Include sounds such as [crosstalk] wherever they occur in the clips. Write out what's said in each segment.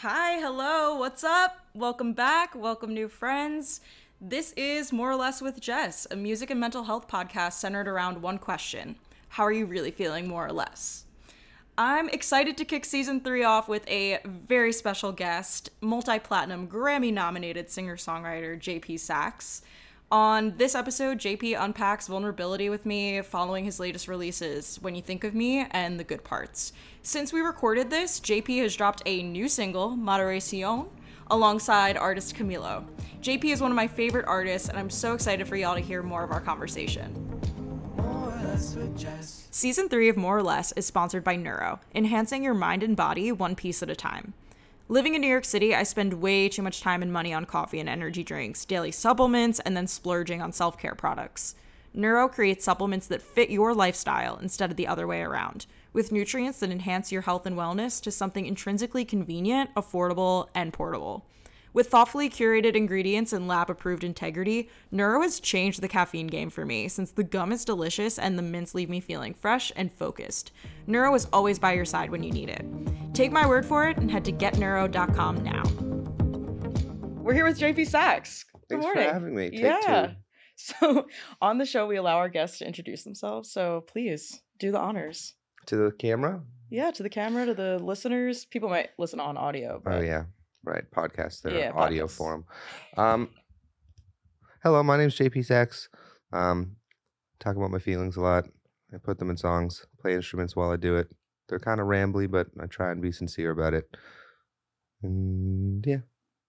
Hi, hello, what's up? Welcome back, welcome new friends. This is More or Less with Jess, a music and mental health podcast centered around one question How are you really feeling, more or less? I'm excited to kick season three off with a very special guest, multi platinum Grammy nominated singer songwriter JP Saxe. On this episode, JP unpacks vulnerability with me following his latest releases, When You Think of Me and The Good Parts. Since we recorded this, JP has dropped a new single, Moderacion, alongside artist Camilo. JP is one of my favorite artists, and I'm so excited for y'all to hear more of our conversation. Season 3 of More or Less is sponsored by Neuro, enhancing your mind and body one piece at a time. Living in New York City, I spend way too much time and money on coffee and energy drinks, daily supplements, and then splurging on self care products. Neuro creates supplements that fit your lifestyle instead of the other way around, with nutrients that enhance your health and wellness to something intrinsically convenient, affordable, and portable. With thoughtfully curated ingredients and lab approved integrity, Neuro has changed the caffeine game for me since the gum is delicious and the mints leave me feeling fresh and focused. Neuro is always by your side when you need it. Take my word for it and head to getneuro.com now. We're here with JP Saxe. Good Thanks morning. for having me. Take yeah. two. [laughs] So on the show, we allow our guests to introduce themselves. So please do the honors. To the camera? Yeah, to the camera, to the listeners. People might listen on audio. Oh, but Oh yeah. Right. Podcast. Their Yeah, audio podcasts. form. Um hello, my name's JP Saxe. Um talk about my feelings a lot. I put them in songs, play instruments while I do it. They're kind of rambly, but I try and be sincere about it. And yeah,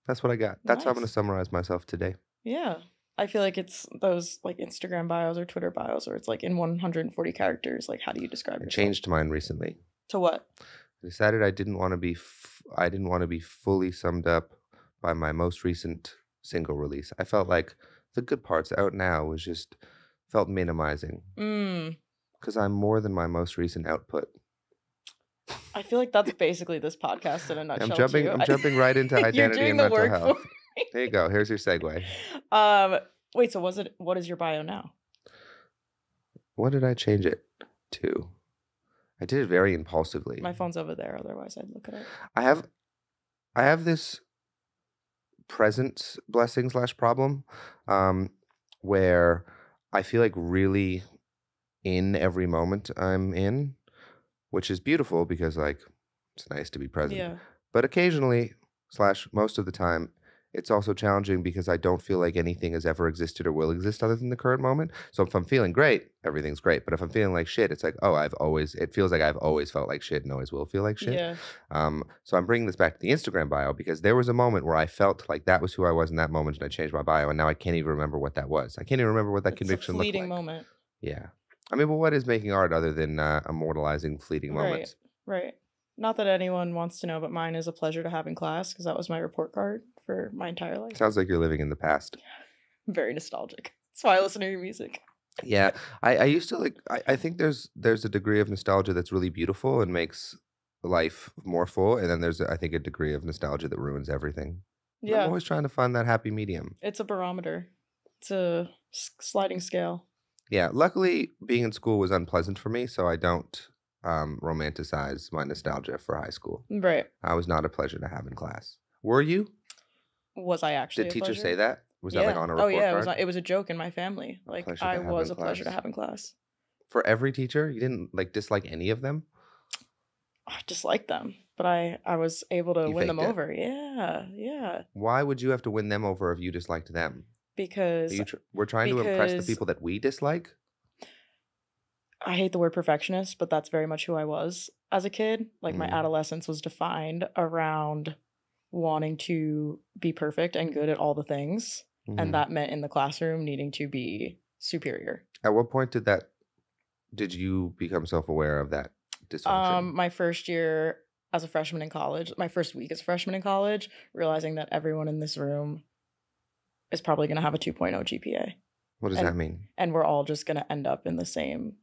that's what I got. That's how I'm gonna summarize myself today. Yeah. I feel like it's those like Instagram bios or Twitter bios where it's like in 140 characters. Like, how do you describe I yourself? changed mine recently. To what? I decided I didn't want to be f- I didn't want to be fully summed up by my most recent single release. I felt like the good parts out now was just felt minimizing Mm. because I'm more than my most recent output. I feel like that's [laughs] basically this podcast in a nutshell. I'm jumping too. I'm jumping right [laughs] into identity and the mental work health. There you go. Here's your segue. [laughs] Um. Wait. So was it? What is your bio now? What did I change it to? I did it very impulsively. My phone's over there. Otherwise, I'd look at it. I have I have this present blessing slash problem um where I feel like really in every moment I'm in, which is beautiful because like it's nice to be present. Yeah. But occasionally slash most of the time it's also challenging because I don't feel like anything has ever existed or will exist other than the current moment. So if I'm feeling great, everything's great. But if I'm feeling like shit, it's like, oh, I've always, it feels like I've always felt like shit and always will feel like shit. Yeah. Um, so I'm bringing this back to the Instagram bio because there was a moment where I felt like that was who I was in that moment, and I changed my bio, and now I can't even remember what that was. I can't even remember what that It's conviction a looked fleeting like. moment. Yeah, I mean, but what is making art other than uh, immortalizing fleeting moments? Right. Right. Not that anyone wants to know, but mine is a pleasure to have in class because that was my report card for my entire life. Sounds like you're living in the past. Very nostalgic. That's why I listen to your music. Yeah, I, I used to like. I, I think there's there's a degree of nostalgia that's really beautiful and makes life more full, and then there's I think a degree of nostalgia that ruins everything. Yeah, I'm always trying to find that happy medium. It's a barometer. It's a sliding scale. Yeah, luckily being in school was unpleasant for me, so I don't um, romanticize my nostalgia for high school. Right. I was not a pleasure to have in class. Were you? Was I actually? Did teachers pleasure? say that? Was that like on a oh report yeah, it was. not- It was a joke in my family. Like I was a pleasure to have in class. for every teacher, you didn't like dislike any of them. I just liked them, but I I was able to You win them it. over. Yeah, yeah. Why would you have to win them over if you disliked them? Because tr- we're trying to impress the people that we dislike. I hate the word perfectionist, but that's very much who I was as a kid. Like my Mm. adolescence was defined around wanting to be perfect and good at all the things, Mhm. and that meant in the classroom needing to be superior. At what point did that? Did you become self-aware of that dysfunction? Um, my first year as a freshman in college, my first week as a freshman in college, realizing that everyone in this room is probably going to have a 2.0 GPA. what does and- that mean? And we're all just going to end up in the same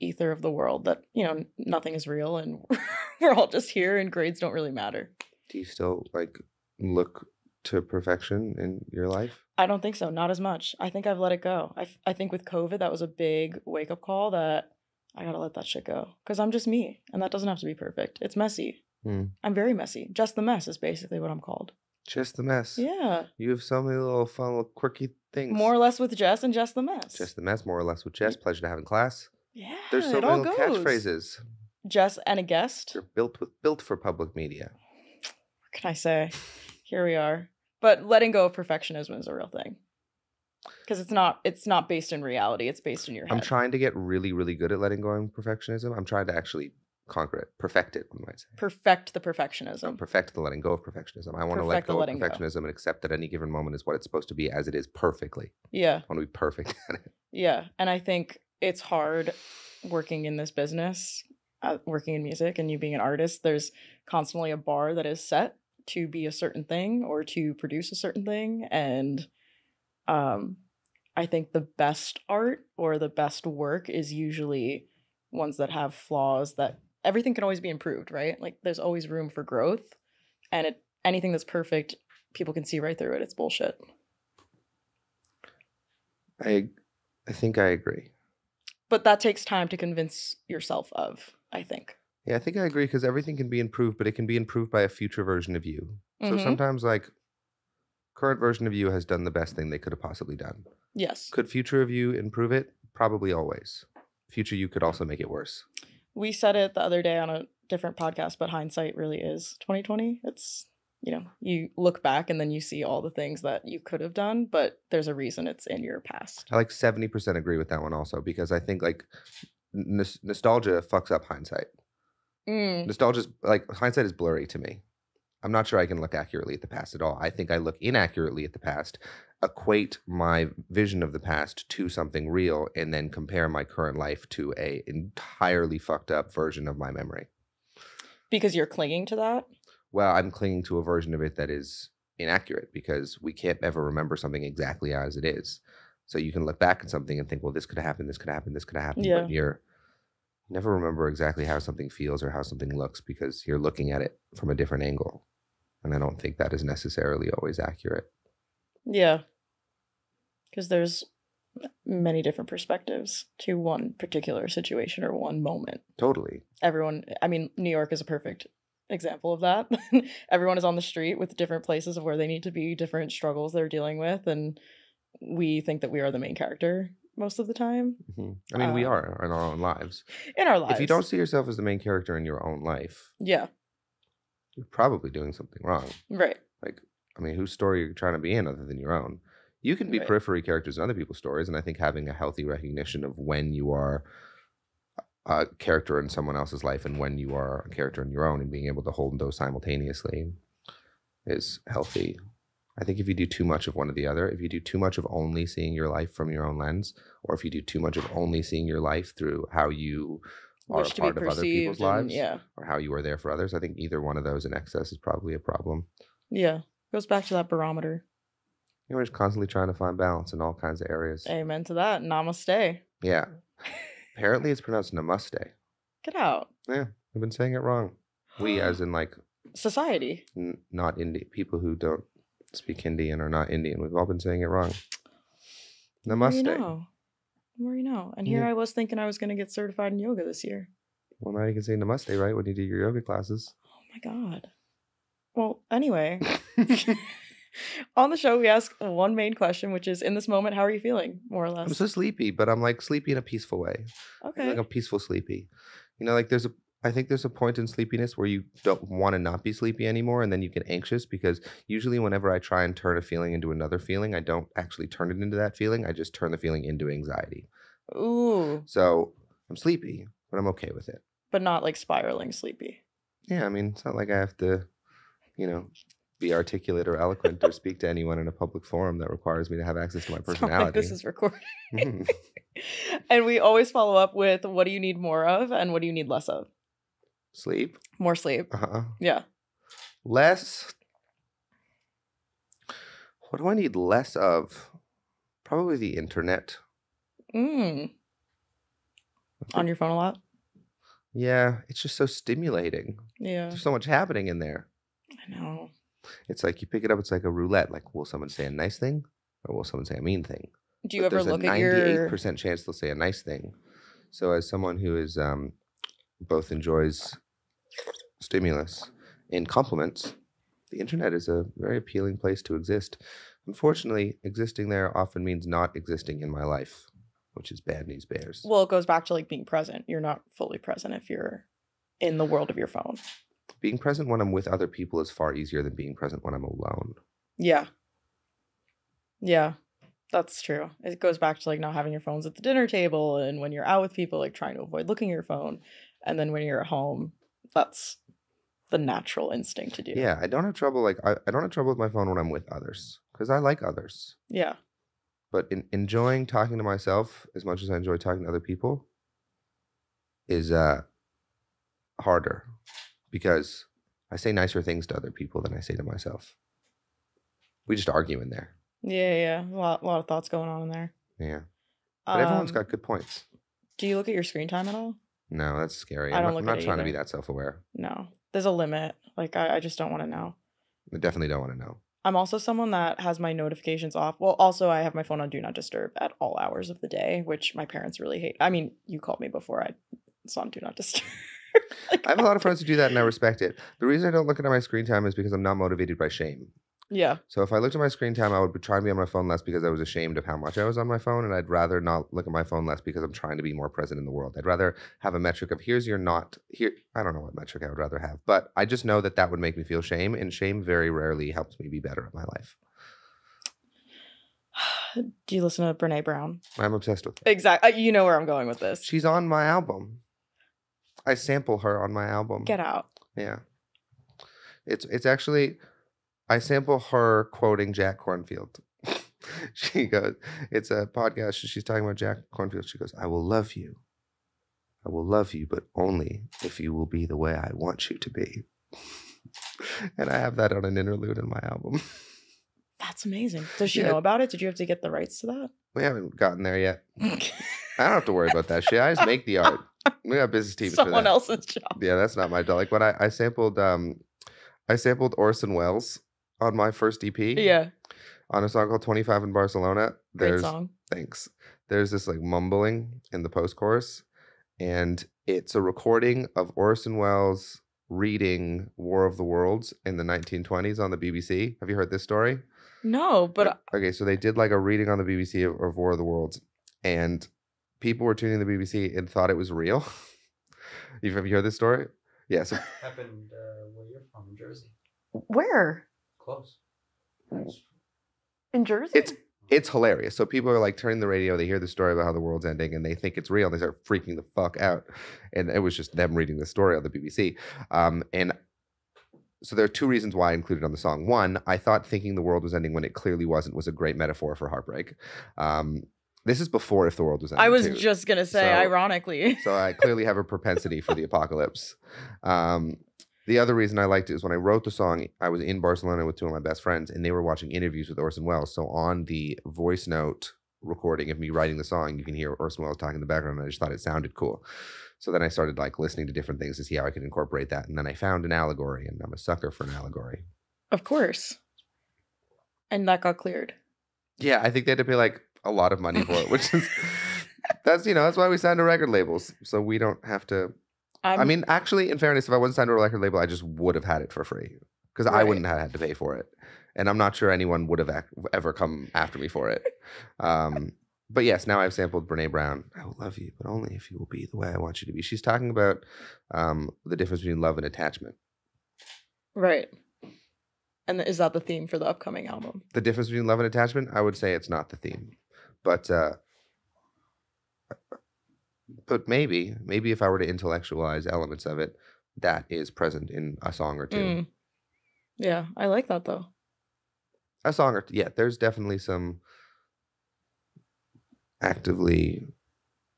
ether of the world that, you know, nothing is real and [laughs] we're all just here and grades don't really matter. Do you still like look to perfection in your life? I don't think so. Not as much. I think I've let it go. I, I think with COVID, that was a big wake up call that I got to let that shit go because I'm just me and that doesn't have to be perfect. It's messy. Hmm. I'm very messy. Just the mess is basically what I'm called. Just the mess. Yeah. You have so many little fun, little quirky things. More or less with Jess and just the mess. Just the mess, more or less, with Jess. Pleasure to have in class. yeah. There's so many all little goes. catchphrases. Jess and a guest. They're built with built for public media. Can I say? Here we are. But letting go of perfectionism is a real thing. Because it's not it's not based in reality, it's based in your head. I'm trying to get really, really good at letting go of perfectionism. I'm trying to actually conquer it, perfect it, one might say. Perfect the perfectionism. perfect the letting go of perfectionism. I want to let go of letting go. perfectionism and accept that any given moment is what it's supposed to be as it is perfectly. Yeah. I want to be perfect [laughs] at it. Yeah, and I think it's hard working in this business, uh, working in music, and you being an artist. There's constantly a bar that is set to be a certain thing or to produce a certain thing, and um, I think the best art or the best work is usually ones that have flaws that everything can always be improved, right? Like there's always room for growth, and it anything that's perfect, people can see right through it. It's bullshit. I, I think I agree. But that takes time to convince yourself of, I think. Yeah, I think I agree because everything can be improved, but it can be improved by a future version of you. So Mhm. sometimes, like, current version of you has done the best thing they could have possibly done. Yes. Could future of you improve it? Probably always. Future you could also make it worse. We said it the other day on a different podcast, but hindsight really is 2020. It's, you know, you look back and then you see all the things that you could have done, but there's a reason it's in your past. I like 70% agree with that one also because I think, like, nos- nostalgia fucks up hindsight. Mm, Nostalgia's like hindsight is blurry to me. I'm not sure I can look accurately at the past at all. I think I look inaccurately at the past, equate my vision of the past to something real, and then compare my current life to a entirely fucked up version of my memory. because you're clinging to that. Well, I'm clinging to a version of it that is inaccurate because we can't ever remember something exactly as it is. So you can look back at something and think, well, this could happen, this could happen, this could happen, Yeah. but you're you never remember exactly how something feels or how something looks because you're looking at it from a different angle. And I don't think that is necessarily always accurate. Yeah. Because there's many different perspectives to one particular situation or one moment. Totally. everyone i mean new york is a perfect example of that [laughs] everyone is on the street with different places of where they need to be different struggles they're dealing with and we think that we are the main character most of the time Mhm. I mean, we Uh, are in our own lives. in our lives If you don't see yourself as the main character in your own life, yeah you're probably doing something wrong. right Like, I mean, whose story are you trying to be in other than your own? You can be Right. periphery characters in other people's stories, and I think having a healthy recognition of when you are a character in someone else's life and when you are a character in your own, and being able to hold those simultaneously is healthy. I think if you do too much of one or the other, if you do too much of only seeing your life from your own lens, or if you do too much of only seeing your life through how you are wish a part of other people's and, lives, yeah or how you are there for others, I think either one of those in excess is probably a problem. yeah goes back to that barometer You're just constantly trying to find balance in all kinds of areas. amen to that namaste Yeah. [laughs] Apparently, it's pronounced namaste. get out Yeah, I've been saying it wrong. We, [gasps] as in like society n- not Indian people who don't speak Hindi and are not Indian, we've all been saying it wrong. The more Namaste. you know more you know and here Yeah. i was thinking i was going to get certified in yoga this year Well, now you can say namaste, right? When you do your yoga classes. Oh my god. Well, anyway, [laughs] [laughs] on the show we ask one main question, which is in this moment, how are you feeling? More or less? I'm so sleepy, but I'm like sleepy in a peaceful way. Okay. Like a peaceful sleepy. You know, like there's a I think there's a point in sleepiness where you don't want to not be sleepy anymore and then you get anxious because usually whenever I try and turn a feeling into another feeling, I don't actually turn it into that feeling. I just turn the feeling into anxiety. Ooh, So I'm sleepy, but I'm okay with it. but not like spiraling sleepy. Yeah, I mean, it's not like I have to, you know, be articulate or eloquent or speak to anyone in a public forum that requires me to have access to my [laughs] personality. like this is recording. Mhm. [laughs] and we always follow up with what do you need more of and what do you need less of? Sleep. More sleep. Uh-huh. Yeah. Less. What do I need less of? Probably the internet. Mm. On your phone a lot? Yeah, it's just so stimulating. Yeah. There's so much happening in there. I know. It's like you pick it up, it's like a roulette. Like, will someone say a nice thing or will someone say a mean thing? Do you But ever there's look a at your 98% chance they'll say a nice thing. So, as someone who is um, both enjoys stimulus in compliments, the internet is a very appealing place to exist. Unfortunately, existing there often means not existing in my life, which is bad news bears. Well, it goes back to like being present. You're not fully present if you're in the world of your phone. being present when I'm with other people is far easier than being present when I'm alone. Yeah. Yeah. That's true. It goes back to like not having your phones at the dinner table and when you're out with people, like trying to avoid looking at your phone. And then when you're at home, that's the natural instinct to do. Yeah, I don't have trouble like I, I don't have trouble with my phone when I'm with others because I like others. Yeah. But in, enjoying talking to myself as much as I enjoy talking to other people is uh harder because I say nicer things to other people than I say to myself. We just argue in there. Yeah. Yeah. A lot, a lot of thoughts going on in there. Yeah. But everyone's got good points. Do you look at your screen time at all? No, that's scary. I I'm don't not, I'm look at not it trying to be either. that self aware. No. There's a limit. Like, I, I just don't want to know. I definitely don't want to know. I'm also someone that has my notifications off. Well, also I have my phone on do not disturb at all hours of the day, which my parents really hate. I mean, you called me before I it's on do not disturb. Like, [laughs] I have a lot of friends who do that and I [laughs] respect it. The reason I don't look at my screen time is because I'm not motivated by shame. Yeah. So if I looked at my screen time, I would be trying to be on my phone less because I was ashamed of how much I was on my phone, and I'd rather not look at my phone less because I'm trying to be more present in the world. I'd rather have a metric of here's your not here. I don't know what metric I would rather have, but I just know that that would make me feel shame, and shame very rarely helps me be better at my life. [sighs] Do you listen to Brene Brown? I'm obsessed with her. Exactly. Uh, you know where I'm going with this. She's on my album. I sample her on my album. Get out. Yeah. It's it's actually I sample her quoting Jack Kornfield. [laughs] she goes, it's a podcast. She's talking about Jack Kornfield. She goes, I will love you. I will love you, but only if you will be the way I want you to be. [laughs] and I have that on an interlude in my album. That's amazing. Does she Yeah. know about it? Did you have to get the rights to that? We haven't gotten there yet. [laughs] I don't have to worry about that shit. I just make the art. We got business teams for Someone that. else's job. Yeah, that's not my job. Like when I, I sampled um I sampled Orson Welles on my first EP. Yeah. On a song called 25 in Barcelona. Great There's song. thanks. There's this like mumbling in the post chorus, and it's a recording of Orson Welles reading War of the Worlds in the 1920s on the BBC. Have you heard this story? No, but uh, okay, so they did like a reading on the BBC of, of War of the Worlds, and people were tuning the BBC and thought it was real. [laughs] You've have you heard this story? Yeah. So happened uh, where you're from, Jersey. where? Close. In Jersey? it's it's hilarious. So people are like turning the radio, they hear the story about how the world's ending, and they think it's real. And they start freaking the fuck out. And it was just them reading the story on the BBC. Um, and so there are two reasons why I included on the song. One, I thought thinking the world was ending when it clearly wasn't was a great metaphor for heartbreak. Um, this is before if the world was ending. I was too. just gonna say, So- ironically. so I clearly have a propensity for the [laughs] apocalypse. Um, the other reason I liked it is when I wrote the song, I was in Barcelona with two of my best friends, and they were watching interviews with Orson Welles. So on the voice note recording of me writing the song, you can hear Orson Welles talking in the background, and I just thought it sounded cool. So then I started like listening to different things to see how I could incorporate that, and then I found an allegory, and I'm a sucker for an allegory. Of course. And that got cleared. Yeah, I think they had to pay like a lot of money for it, which is [laughs] [laughs] that's you know that's why we signed to record labels, so we don't have to I'm, I mean, actually, in fairness, if I wasn't signed to a record label, I just would have had it for free because I wouldn't have had to pay for it, and I'm not sure anyone would have ac- ever come after me for it. Um, but yes, now I've sampled Brene Brown. I will love you, but only if you will be the way I want you to be. She's talking about um, the difference between love and attachment. right. And is that the theme for the upcoming album? The difference between love and attachment, I would say it's not the theme, but uh, but maybe, maybe if I were to intellectualize elements of it, that is present in a song or two. Mm. Yeah, I like that though. a song or yeah there's definitely some actively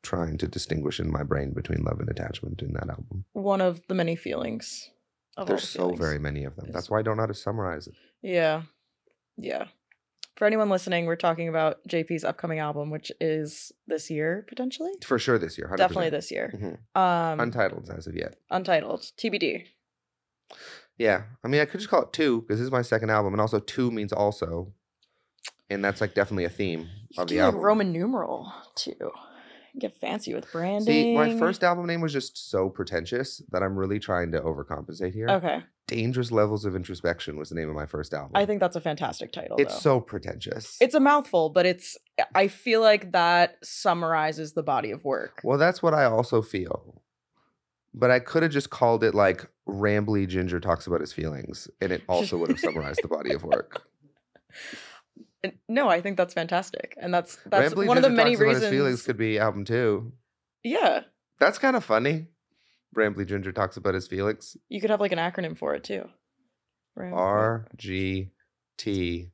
trying to distinguish in my brain between love and attachment in that album One of the many feelings. Of there's the so feelings. very many of them that's why i don't know how to summarize it Yeah. Yeah. For anyone listening, we're talking about JP's upcoming album, which is this year potentially. for sure this year 100%. Definitely this year. Mhm. Um, untitled as of yet untitled TBD. yeah i mean i could just call it two because this is my second album and also two means also and that's like definitely a theme You of the album Roman numeral too. Get fancy with branding. see my first album name was just so pretentious that i'm really trying to overcompensate here Okay. Dangerous Levels of Introspection was the name of my first album. I think that's a fantastic title. it's though. so pretentious. it's a mouthful, but it's I feel like that summarizes the body of work. well, that's what I also feel. But I could have just called it like Rambly Ginger talks about his feelings, and it also would have summarized the body of work. [laughs] No, I think that's fantastic, and that's that's Rambly one of the many talks about reasons. his feelings could be album two. yeah, That's kind of funny. Rambly Ginger talks about his Felix. you could have like an acronym for it too. R G T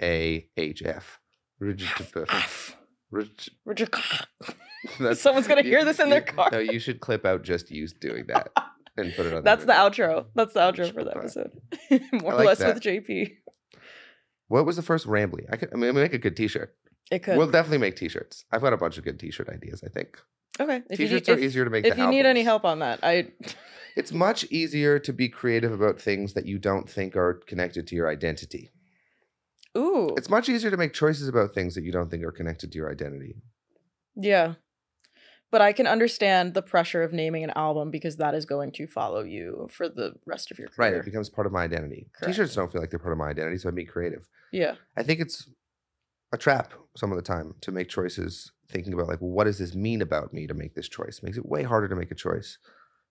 A H F. Rigid F. Rig- Richard. [laughs] That's- Someone's gonna hear this in their car. No, you should clip out just you doing that [laughs] and put it on. That's the outro. That's the outro for the episode. [laughs] More or less with JP. What was the first Rambly? I could. I mean, make a good T-shirt. It could. We'll definitely make T-shirts. I've got a bunch of good T-shirt ideas. I think okay. If you need, T-shirts are if, easier to make. if you need any help on that, I [laughs] it's much easier to be creative about things that you don't think are connected to your identity. ooh It's much easier to make choices about things that you don't think are connected to your identity. yeah. But I can understand the pressure of naming an album because that is going to follow you for the rest of your career. Right, it becomes part of my identity. Correct. T-shirts don't feel like they're part of my identity, so I'm being creative. Yeah. I think it's a trap some of the time to make choices thinking about like, well, what does this mean about me to make this choice? It makes it way harder to make a choice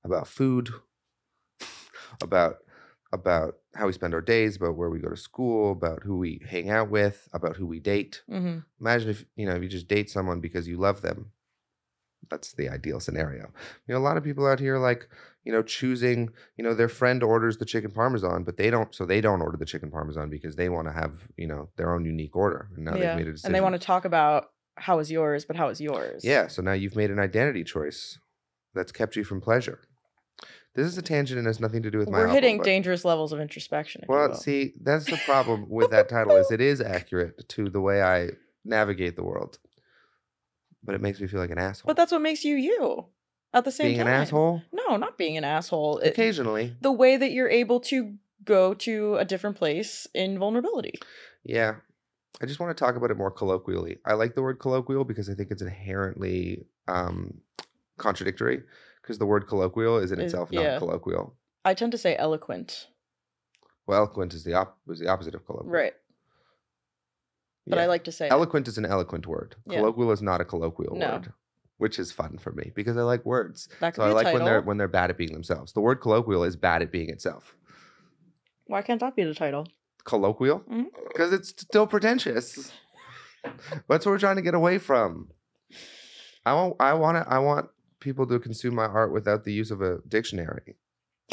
about food, [laughs] about about how we spend our days, about where we go to school, about who we hang out with, about who we date. hmm Imagine if you know if you just date someone because you love them. That's the ideal scenario. You know, a lot of people out here like, you know, choosing, you know, their friend orders the chicken parmesan, but they don't so they don't order the chicken parmesan because they want to have, you know, their own unique order. And now yeah. they've made a decision. And they want to talk about how is yours, but how is yours? Yeah, so now you've made an identity choice that's kept you from pleasure. This is a tangent and has nothing to do with my We're album, hitting but- dangerous levels of introspection. if you Well, will. see, that's the problem with that title is it is accurate to the way I navigate the world. But it makes me feel like an asshole. But that's what makes you you. At the same time, Being time. an asshole? No, not being an asshole. It- Occasionally. the way that you're able to go to a different place in vulnerability. Yeah. I just want to talk about it more colloquially. I like the word colloquial because I think it's inherently um, contradictory because the word colloquial is in itself yeah. not colloquial. I tend to say eloquent. Well, eloquent is the op- is the opposite of colloquial. Right. But I like to say eloquent is an eloquent word. Yeah. Colloquial is not a colloquial No. word, which is fun for me because I like words. that could So be I like title. when they're when they're bad at being themselves. The word colloquial is bad at being itself. Why can't that be the title? Colloquial because it's still pretentious. That's what we're trying to get away from. I want I want to, I want people to consume my art without the use of a dictionary. [laughs]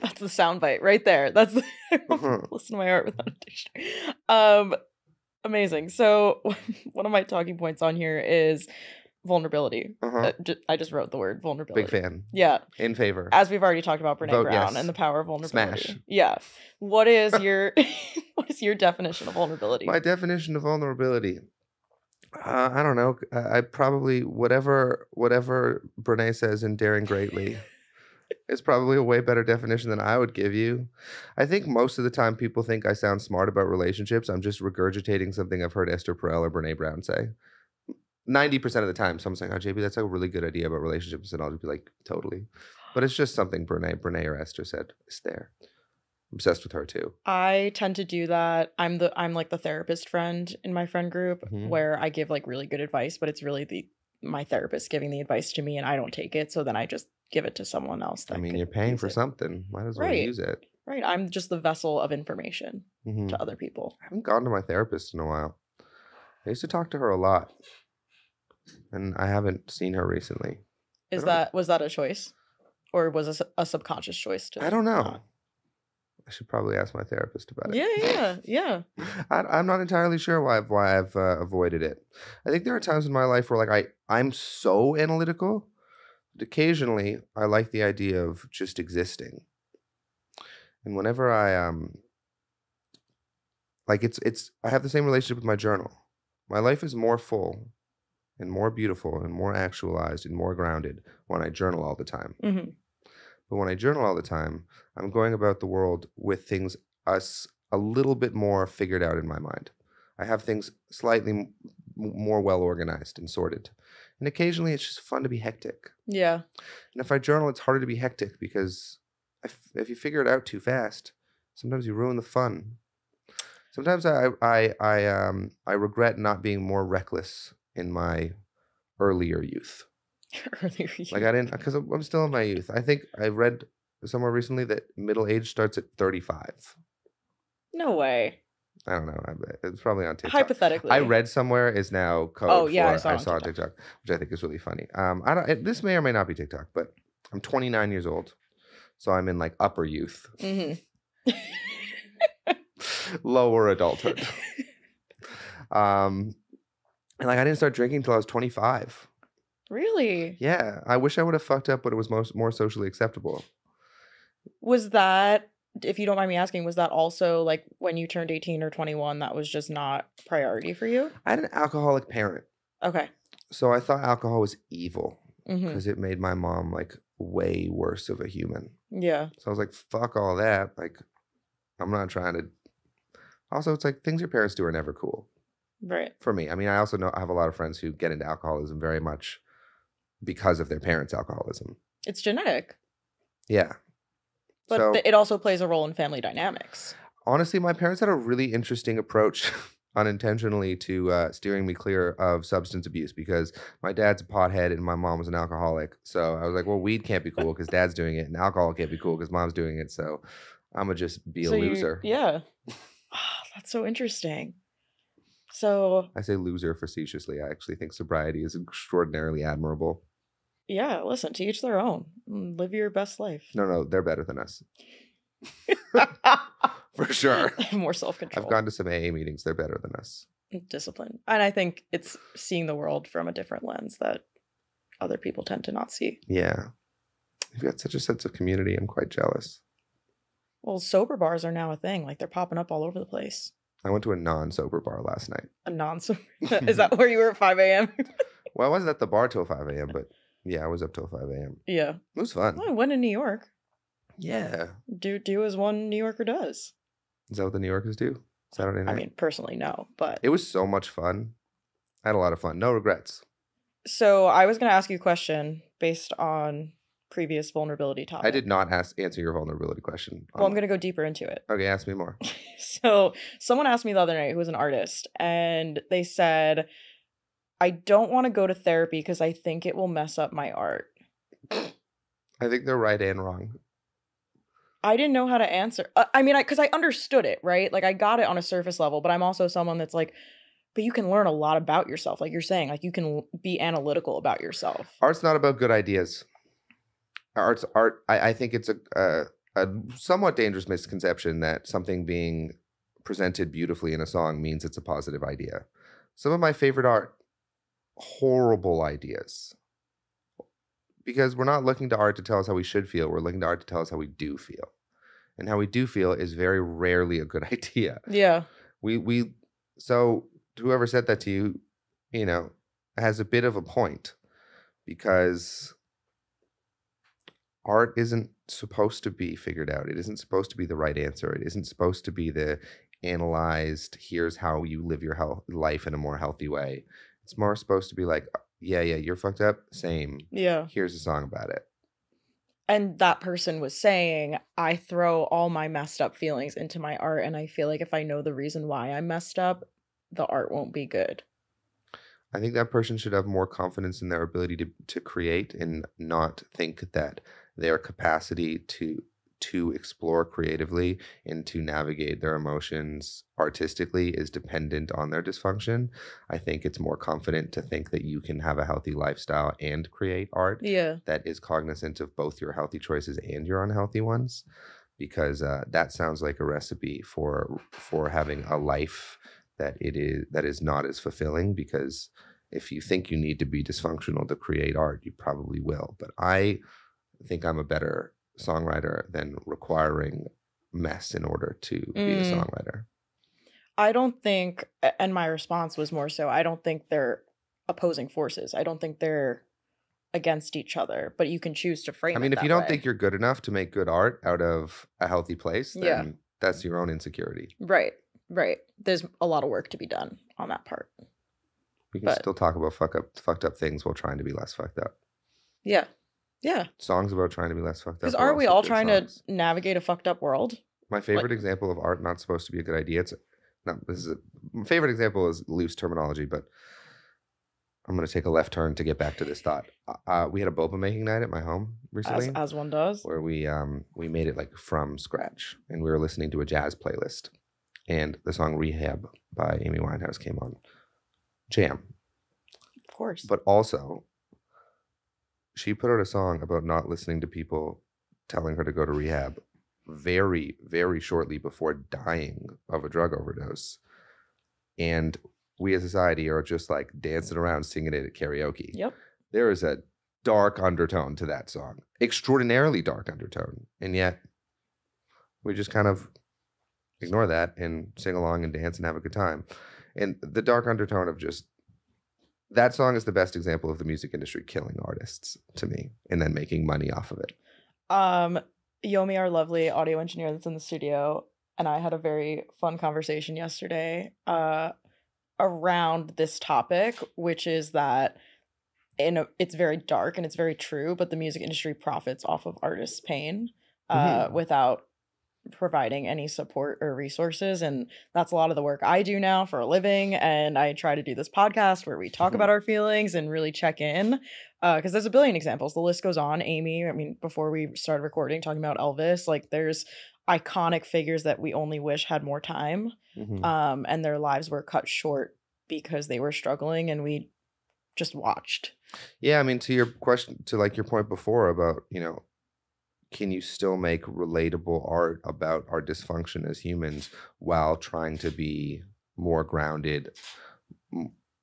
That's the soundbite right there. That's the, [laughs] Uh-huh. [laughs] listen to my art without a dictionary. Um, amazing. So one of my talking points on here is vulnerability. Uh-huh. Uh, I just wrote the word vulnerability. Big fan. Yeah, In favor. as we've already talked about Brene Vote Brown yes. and the power of vulnerability. Smash. Yeah. What is [laughs] your [laughs] what is your definition of vulnerability? My definition of vulnerability. Uh, I don't know. I, I probably whatever whatever Brene says in Daring Greatly [laughs] is probably a way better definition than I would give you. I think most of the time people think I sound smart about relationships. I'm just regurgitating something I've heard Esther Perel or Brene Brown say. Ninety percent of the time, someone's like, "Oh, JP, that's a really good idea about relationships," and I'll just be like, "Totally," but it's just something Brene, Brene or Esther said. It's there. obsessed with her too. I tend to do that. I'm the I'm like the therapist friend in my friend group Mhm. where I give like really good advice, but it's really the my therapist giving the advice to me and I don't take it, so then I just give it to someone else. I mean, you're paying for it. something. Might as well Right. use it. Right. I'm just the vessel of information Mhm. to other people. I haven't gone to my therapist in a while. I used to talk to her a lot, and I haven't seen her recently. Is that was that a choice? Or was it a subconscious choice to I don't know. not? I should probably ask my therapist about it. Yeah, yeah, yeah. [laughs] I, I'm not entirely sure why I've, why I've uh, avoided it. I think there are times in my life where like I I'm so analytical, but occasionally I like the idea of just existing. And whenever I um like it's it's I have the same relationship with my journal. My life is more full and more beautiful and more actualized and more grounded when I journal all the time. hmm But when I journal all the time, I'm going about the world with things us a little bit more figured out in my mind. I have things slightly m- more well organized and sorted. And occasionally it's just fun to be hectic. Yeah. And if I journal, it's harder to be hectic because if, if you figure it out too fast, sometimes you ruin the fun. Sometimes I I I um I regret not being more reckless in my earlier youth. [laughs] Earlier Like I didn't because I'm I'm still in my youth. I think I read somewhere recently that middle age starts at 35. no way. I don't know. It's probably on TikTok. Hypothetically. I read somewhere is now code. Oh, yeah, I saw I saw on TikTok. TikTok, which I think is really funny. Um, I don't. It, this may or may not be TikTok, but I'm 29 years old, so I'm in like upper youth, hmm [laughs] lower adulthood. [laughs] um, and like I didn't start drinking until I was 25. Really? Yeah, I wish I would have fucked up, but it was most more socially acceptable. Was that, if you don't mind me asking, was that also like when you turned 18 or 21, that was just not priority for you? I had an alcoholic parent, Okay. so I thought alcohol was evil mm-hmm. because it made my mom like way worse of a human. Yeah. So I was like, fuck all that. Like, I'm not trying to. Also, it's like things your parents do are never cool Right. for me. I mean, I also know I have a lot of friends who get into alcoholism very much because of their parents' alcoholism. It's genetic, Yeah. but so it also plays a role in family dynamics. honestly, my parents had a really interesting approach. [laughs] unintentionally to uh, steering me clear of substance abuse because my dad's a pothead and my mom was an alcoholic so i was like well weed can't be [laughs] cool because dad's doing it and alcohol can't be cool because mom's doing it so i'm gonna just be a So you- loser yeah. Ah, [sighs] That's so interesting. So, I say loser facetiously. I actually think sobriety is extraordinarily admirable. yeah, listen, to each their own. Mm, Live your best life. No, no, they're better than us. [laughs] For sure. [laughs] More self control. I've gone to some AA meetings. They're better than us. discipline. And I think it's seeing the world from a different lens that other people tend to not see. Yeah. You've got such a sense of community. I'm quite jealous. Well, sober bars are now a thing. Like they're popping up all over the place. I went to a non sober bar last night. A non sober. [laughs] [laughs] Is that where you were at 5 a.m.? [laughs] Well, I wasn't at the bar till 5 a.m., but yeah, I was up till 5 a.m. yeah. It was fun. Well, I went in New York. Yeah. Do do as one New Yorker does. Is that what the New Yorkers do? Saturday night? I mean, personally, no. But it was so much fun. I had a lot of fun. No regrets. so I was going to ask you a question based on previous vulnerability topic. I did not ask answer your vulnerability question. Well, I'm going to go deeper into it. Okay, ask me more. [laughs] So, someone asked me the other night who was an artist, and they said, I don't want to go to therapy because I think it will mess up my art. I think they're right and wrong. I didn't know how to answer. uh, I mean, I because I understood it, right? Like I got it on a surface level, but I'm also someone that's like, but you can learn a lot about yourself. Like you're saying, like you can be analytical about yourself. Art's not about good ideas. Art's art. I, I think it's a, a a somewhat dangerous misconception that something being presented beautifully in a song means it's a positive idea. Some of my favorite art, horrible ideas. Because we're not looking to art to tell us how we should feel. We're looking to art to tell us how we do feel. And how we do feel is very rarely a good [laughs] idea. Yeah, we we so whoever said that to you you know has a bit of a point because art isn't supposed to be figured out. It isn't supposed to be the right answer. It isn't supposed to be the analyzed here's how you live your health, life in a more healthy way. It's more supposed to be like uh, yeah yeah you're fucked up same. Yeah. here's a song about it. And that person was saying, I throw all my messed up feelings into my art, and I feel like if I know the reason why I'm messed up, the art won't be good. I think that person should have more confidence in their ability to, to create and not think that their capacity to to explore creatively and to navigate their emotions artistically is dependent on their dysfunction. I think it's more confident to think that you can have a healthy lifestyle and create art Yeah. that is cognizant of both your healthy choices and your unhealthy ones because uh, that sounds like a recipe for for having a life that it is that is not as fulfilling because if you think you need to be dysfunctional to create art you probably will but i think i'm a better songwriter than requiring mess in order to be a Mm. songwriter I don't think, and my response was more so, I don't think they're opposing forces. I don't think they're against each other, but you can choose to frame i mean if you don't way. think you're good enough to make good art out of a healthy place then Yeah. that's your own insecurity Right, right. There's a lot of work to be done on that part. we can But- still talk about fuck up fucked up things while trying to be less fucked up Yeah. Yeah. Songs about trying to be less fucked up. Because are aren't we all trying songs. to navigate a fucked up world? My favorite example of art not supposed to be a good idea. It's no, this is a my favorite example is loose terminology, but I'm going to take a left turn to get back to this thought. Uh, Uh, we had a boba making night at my home recently, As, as one does. where we um we made it like from scratch, and we were listening to a jazz playlist, and the song "Rehab" by Amy Winehouse came on. Jam, Of course. but also she put out a song about not listening to people telling her to go to rehab very very shortly before dying of a drug overdose. And we as a society are just like dancing around singing it at karaoke. Yep. there is a dark undertone to that song extraordinarily dark undertone. And yet we just kind of ignore that and sing along and dance and have a good time. And the dark undertone of just that song is the best example of the music industry killing artists to me and then making money off of it Um, Yomi, our lovely audio engineer that's in the studio, and I had a very fun conversation yesterday uh, around this topic, which is that in a, it's very dark and it's very true, but the music industry profits off of artists' pain uh, Mhm. without providing any support or resources and that's a lot of the work I do now for a living and I try to do this podcast where we talk Mhm. about [laughs] our feelings and really check in because there's a billion examples the list goes on Amy I mean before we started recording talking about Elvis like there's iconic figures that we only wish had more time Mhm. um and their lives were cut short because they were struggling and we just watched Yeah, I mean, to your question, to like your point before about, you know, can you still make relatable art about our dysfunction as humans while trying to be more grounded,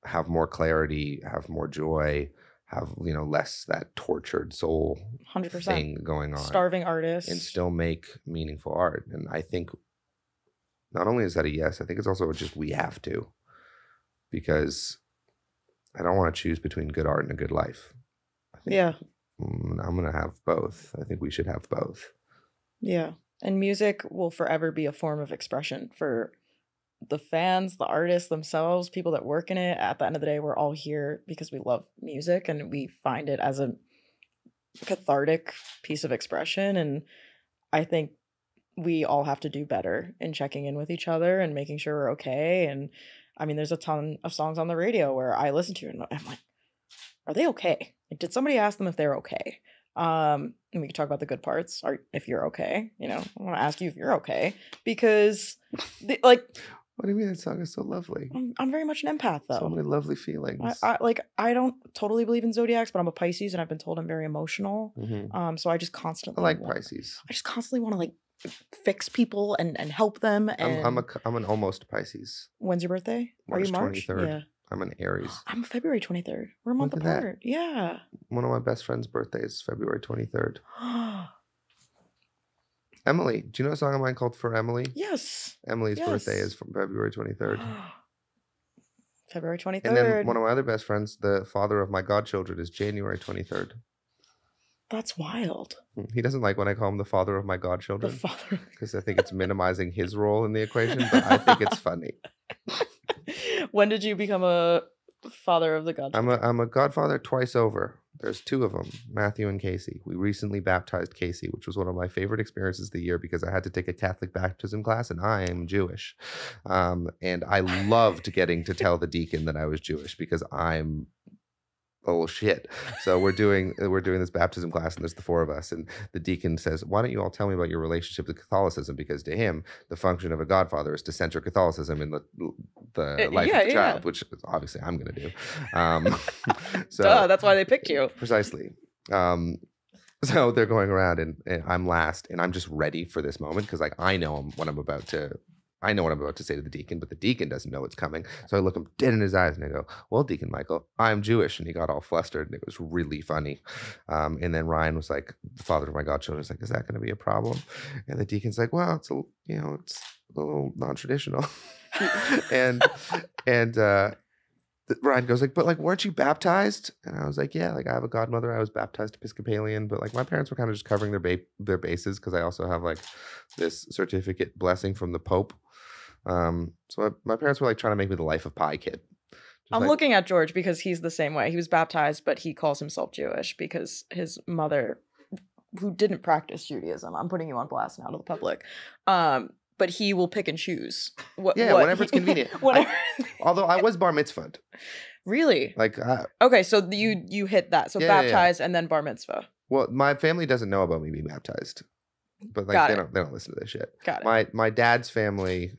have more clarity, have more joy, have, you know, less that tortured soul 100% thing going on? starving artists and still make meaningful art. And I think not only is that a yes, I think it's also just we have to because I don't want to choose between good art and a good life. Yeah Mm, I'm going to have both. I think we should have both. Yeah. And music will forever be a form of expression for the fans, the artists themselves, people that work in it. At the end of the day, we're all here because we love music and we find it as a cathartic piece of expression. And I think we all have to do better in checking in with each other and making sure we're okay. And I mean, there's a ton of songs on the radio where I listen to and I'm like, are they okay? Like, did somebody ask them if they're okay? Um, and we can talk about the good parts, or if you're okay. You know, I want to ask you if you're okay because, the, like, What do you mean that song is so lovely? I'm, I'm very much an empath though. So many lovely feelings. I, I like I don't totally believe in zodiacs, but I'm a Pisces, and I've been told I'm very emotional. Mhm. Um, so I just constantly I like want- Pisces. I just constantly want to like fix people and and help them. And I'm, I'm a I'm an almost Pisces. when's your birthday? Are you March March? 23rd. Yeah, I'm an Aries. [gasps] I'm February 23rd. We're a month Look at that. apart. Yeah. One of my best friend's birthdays is February 23rd. [gasps] Emily, do you know a song of mine called For Emily? yes. Emily's birthday is from February 23rd. [gasps] February 23rd. And then one of my other best friends, the father of my godchildren, is January 23rd. That's wild. He doesn't like when I call him the father of my The godchildren father. because [laughs] I think it's minimizing his role in the equation, but I think it's funny. [laughs] when did you become a father of the god? I'm a I'm a godfather twice over. There's two of them, Matthew and Casey. We recently baptized Casey, which was one of my favorite experiences of the year because I had to take a Catholic baptism class, and I am Jewish, um, and I loved getting to tell the deacon that I was Jewish because I'm oh shit. So we're doing [laughs] we're doing this baptism class, and there's the four of us, and the deacon says, "Why don't you all tell me about your relationship to Catholicism?" Because to him, the function of a godfather is to center Catholicism in the the Uh, life yeah, of the yeah. child, which obviously I'm going to do. Um, [laughs] so Duh, that's why they picked you. precisely. Um, so they're going around, and, and I'm last, and I'm just ready for this moment because, like, I know I'm, what I'm about to. I know what I'm about to say to the deacon, but the deacon doesn't know it's coming. So I look him dead in his eyes and I go, "Well, Deacon Michael, I'm Jewish," and he got all flustered, and it was really funny. Um, and then Ryan was like, the father of my godchildren, was like, "Is that going to be a problem?" And the deacon's like, "Well, it's a you know, it's a little non-traditional," [laughs] and and uh, Ryan goes like, but like, weren't you baptized? And I was like, yeah, like I have a godmother. I was baptized Episcopalian, but like my parents were kind of just covering their ba- their bases because I also have like this certificate blessing from the Pope. Um, so my, my parents were like trying to make me the life of Pi kid, I'm like- looking at George because he's the same way. He was baptized, but he calls himself Jewish because his mother, who didn't practice Judaism, I'm putting you on blast now to the public. Um, but he will pick and choose. What, Yeah, what whenever it's convenient. [laughs] I- Although I was bar mitzvahed. really? Like, I, Okay, so you you hit that. So Yeah, yeah, yeah. baptized and then bar mitzvah. well, my family doesn't know about me being baptized, but like Got they it. don't they don't listen to this shit. Got it. My my dad's family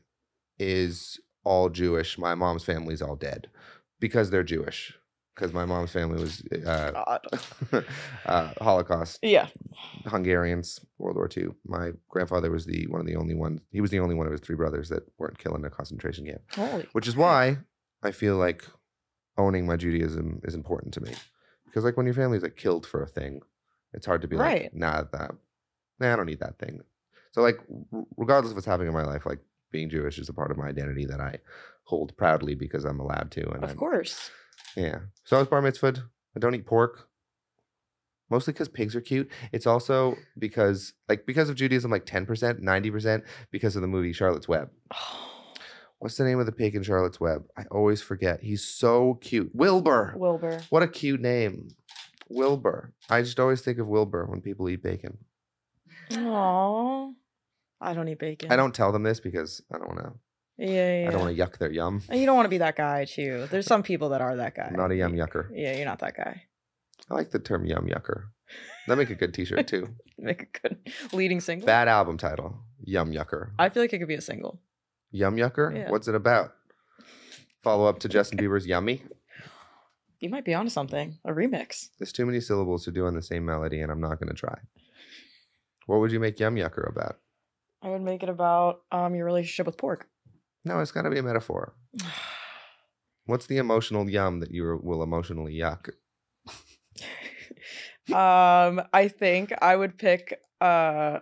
is all Jewish. My mom's family's all dead because they're Jewish. Because my mom's family was uh, [laughs] uh, Holocaust Yeah. Hungarians, World War II. My grandfather was the one of the only ones. He was the only one of his three brothers that weren't killed in a concentration camp. Holy. Which is why I feel like owning my Judaism is important to me. Because like when your family's like killed for a thing, it's hard to be Right. like, nah, that, nah, I don't need that thing. So like, regardless of what's happening in my life, like being Jewish is a part of my identity that I hold proudly because I'm allowed to. And Of I'm, course. yeah. So I was bar mitzvahed. I don't eat pork. Mostly because pigs are cute. It's also because, like, because of Judaism, like 10%, 90% because of the movie Charlotte's Web. [sighs] What's the name of the pig in Charlotte's Web? I always forget. He's so cute. Wilbur. Wilbur. What a cute name. Wilbur. I just always think of Wilbur when people eat bacon. Aww. I don't eat bacon. I don't tell them this because I don't want to. Yeah, yeah. I don't want to yuck their yum. And you don't want to be that guy too. There's some people that are that guy. I'm not a yum yucker. Yeah, you're not that guy. I like the term yum yucker. That make a good T-shirt too. [laughs] Make a good leading single. Bad album title. Yum yucker. I feel like it could be a single. Yum yucker. Yeah. What's it about? Follow up to [laughs] Justin Bieber's Yummy. You might be onto something. A remix. There's too many syllables to do on the same melody, and I'm not going to try. What would you make Yum Yucker about? I would make it about um your relationship with pork. No, it's got to be a metaphor. [sighs] What's the emotional yum that you will emotionally yuck? [laughs] um, I think I would pick uh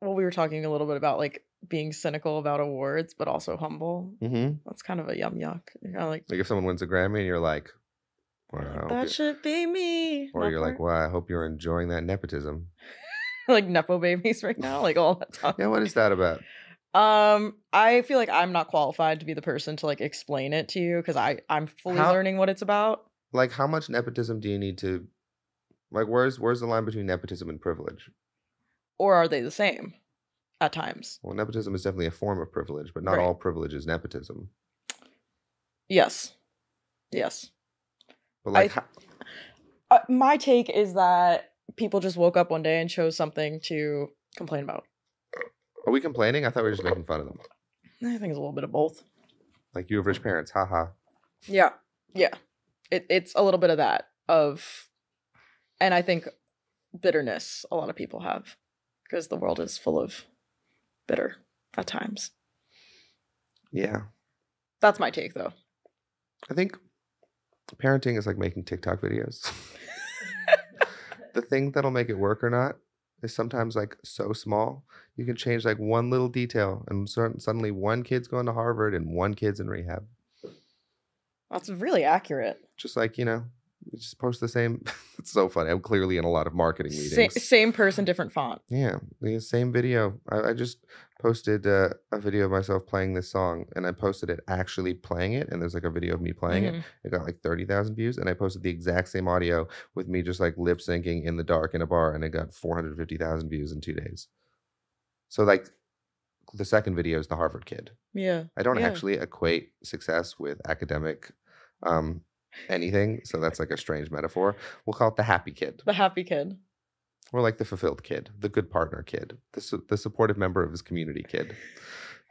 well, we were talking a little bit about like being cynical about awards, but also humble. Mm-hmm. That's kind of a yum yuck. Like Like if someone wins a Grammy and you're like, well, that you-" should be me. or not you're like, for-" well, I hope you're enjoying that nepotism. [laughs] like nepo babies right now, like all that time. Yeah, what is that about? Um, I feel like I'm not qualified to be the person to like explain it to you because I I'm fully How- learning what it's about. Like, how much nepotism do you need to? Like, where's where's the line between nepotism and privilege? Or are they the same at times? Well, nepotism is definitely a form of privilege, but not Right. all privilege is nepotism. Yes. Yes. But I like, ho- Uh, my take is that people just woke up one day and chose something to complain about. are we complaining? I thought we were just making fun of them. I think it's a little bit of both. Like you have rich parents, haha. Yeah. Yeah. It, it's a little bit of that of and I think bitterness a lot of people have because the world is full of bitter at times. Yeah, That's my take though. I think parenting is like making TikTok videos. [laughs] the thing that'll make it work or not is sometimes like so small. You can change like one little detail, and suddenly one kid's going to Harvard and one kid's in rehab. That's really accurate. Just like you know, just post the same. [laughs] it's so funny. I'm clearly in a lot of marketing Sa- meetings. same person, different font. Yeah, the same video. I, I just posted uh, a video of myself playing this song, and I posted it actually playing it, and there's like a video of me playing it. Mhm. It got like thirty thousand views, and I posted the exact same audio with me just like lip syncing in the dark in a bar, and it got four hundred fifty thousand views in two days. So like, the second video is the Harvard kid. Yeah. I don't Yeah. actually equate success with academic um, anything, so that's like a strange metaphor. We'll call it the happy kid. The happy kid. Or like the fulfilled kid, the good partner kid, the, su- the supportive member of his community kid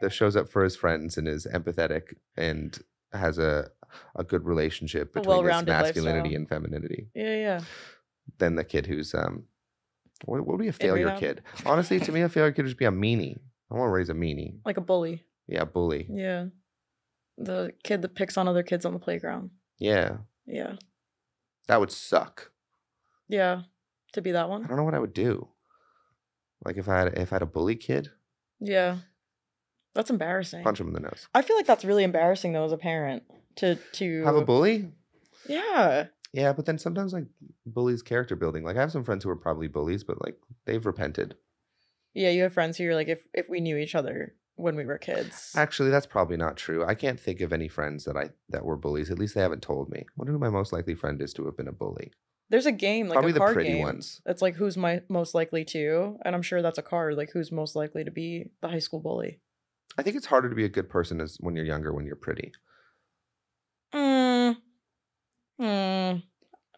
that shows up for his friends and is empathetic and has a, a good relationship between his masculinity lifestyle. and femininity Yeah, yeah. than the kid who's, um, what, would be a failure kid? Honestly, to me, a failure kid would just be a meanie. I want to raise a meanie. Like a bully. Yeah, bully. Yeah. The kid that picks on other kids on the playground. Yeah, Yeah. that would suck. Yeah. To be that one. I don't know what I would do. Like if I had if I had a bully kid, Yeah. That's embarrassing. punch him in the nose. I feel like that's really embarrassing though as a parent to to Have a bully? Yeah. Yeah, but then sometimes like bullies character building. Like I have some friends who are probably bullies, but like they've repented. Yeah, you have friends who you're like if if we knew each other, when we were kids. Actually, that's probably not true. I can't think of any friends that I that were bullies. At least they haven't told me. I wonder who my most likely friend is to have been a bully. There's a game like probably a the card pretty game. ones. It's like who's my most likely to, and I'm sure that's a card. Like who's most likely to be the high school bully. I think it's harder to be a good person as when you're younger when you're pretty. Mm. Mm.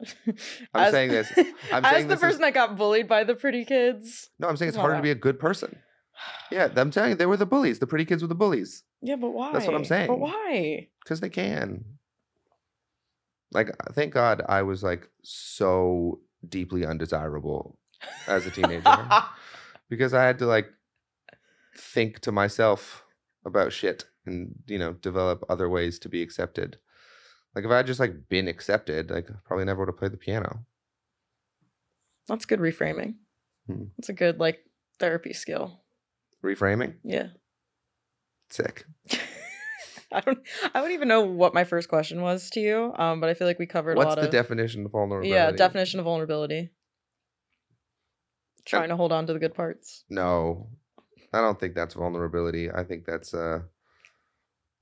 [laughs] I'm saying this- [laughs] I'm as saying the this is- person that got bullied by the pretty kids. No, I'm saying it's harder to be a good person. Yeah, I'm telling you, they were the bullies. The pretty kids were the bullies Yeah, but why? That's what I'm saying. But why? because they can. Like, thank God I was like so deeply undesirable as a teenager [laughs] because I had to like think to myself about shit and you know develop other ways to be accepted. Like if I had just like been accepted, like I probably never would have played the piano. That's good reframing. Hmm. It's a good like therapy skill. Reframing, Yeah. sick. [laughs] I don't I don't even know what my first question was to you. Um, but I feel like we covered a What's lot the of definition of vulnerability? Yeah, definition of vulnerability. Trying to hold on to the good parts. No, I don't think that's vulnerability. I think that's uh,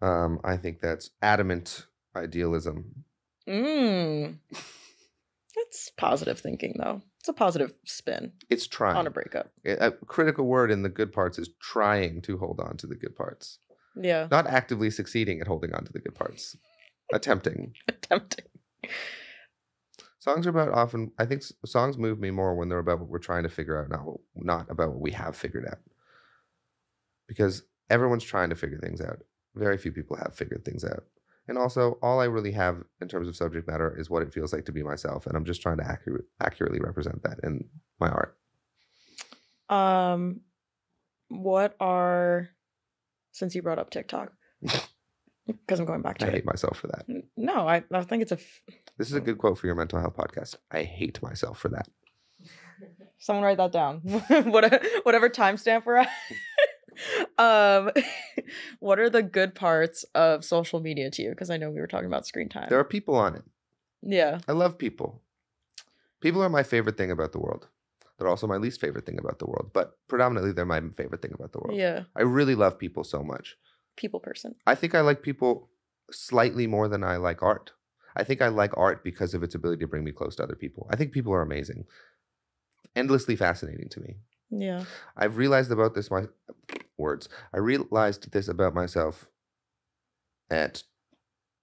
um, I think that's adamant idealism. Mm. That's positive thinking though. It's a positive spin It's trying. on a breakup. a a critical word in the good parts is trying to hold on to the good parts, Yeah. not actively succeeding at holding on to the good parts. Attempting. [laughs] Attempting. Songs are about often. I think songs move me more when they're about what we're trying to figure out, not what, not about what we have figured out. Because everyone's trying to figure things out. Very few people have figured things out. And also, all I really have in terms of subject matter is what it feels like to be myself, and I'm just trying to accurate, accurately represent that in my art. Um what are since you brought up TikTok? Because [laughs] I'm going back to I to hate myself for that. No, I, I think it's a f- This is a good quote for your mental health podcast. I hate myself for that. Someone write that down. [laughs] What- Whatever timestamp we're at. [laughs] um, [laughs] what are the good parts of social media to you? Because I know we were talking about screen time. There are people on it. yeah. I love people. People are my favorite thing about the world. They're also my least favorite thing about the world, but predominantly they're my favorite thing about the world. Yeah. I really love people so much. People person. I think I like people slightly more than I like art. I think I like art because of its ability to bring me close to other people. I think people are amazing, endlessly fascinating to me. Yeah. I've realized about this my words. I realized this about myself at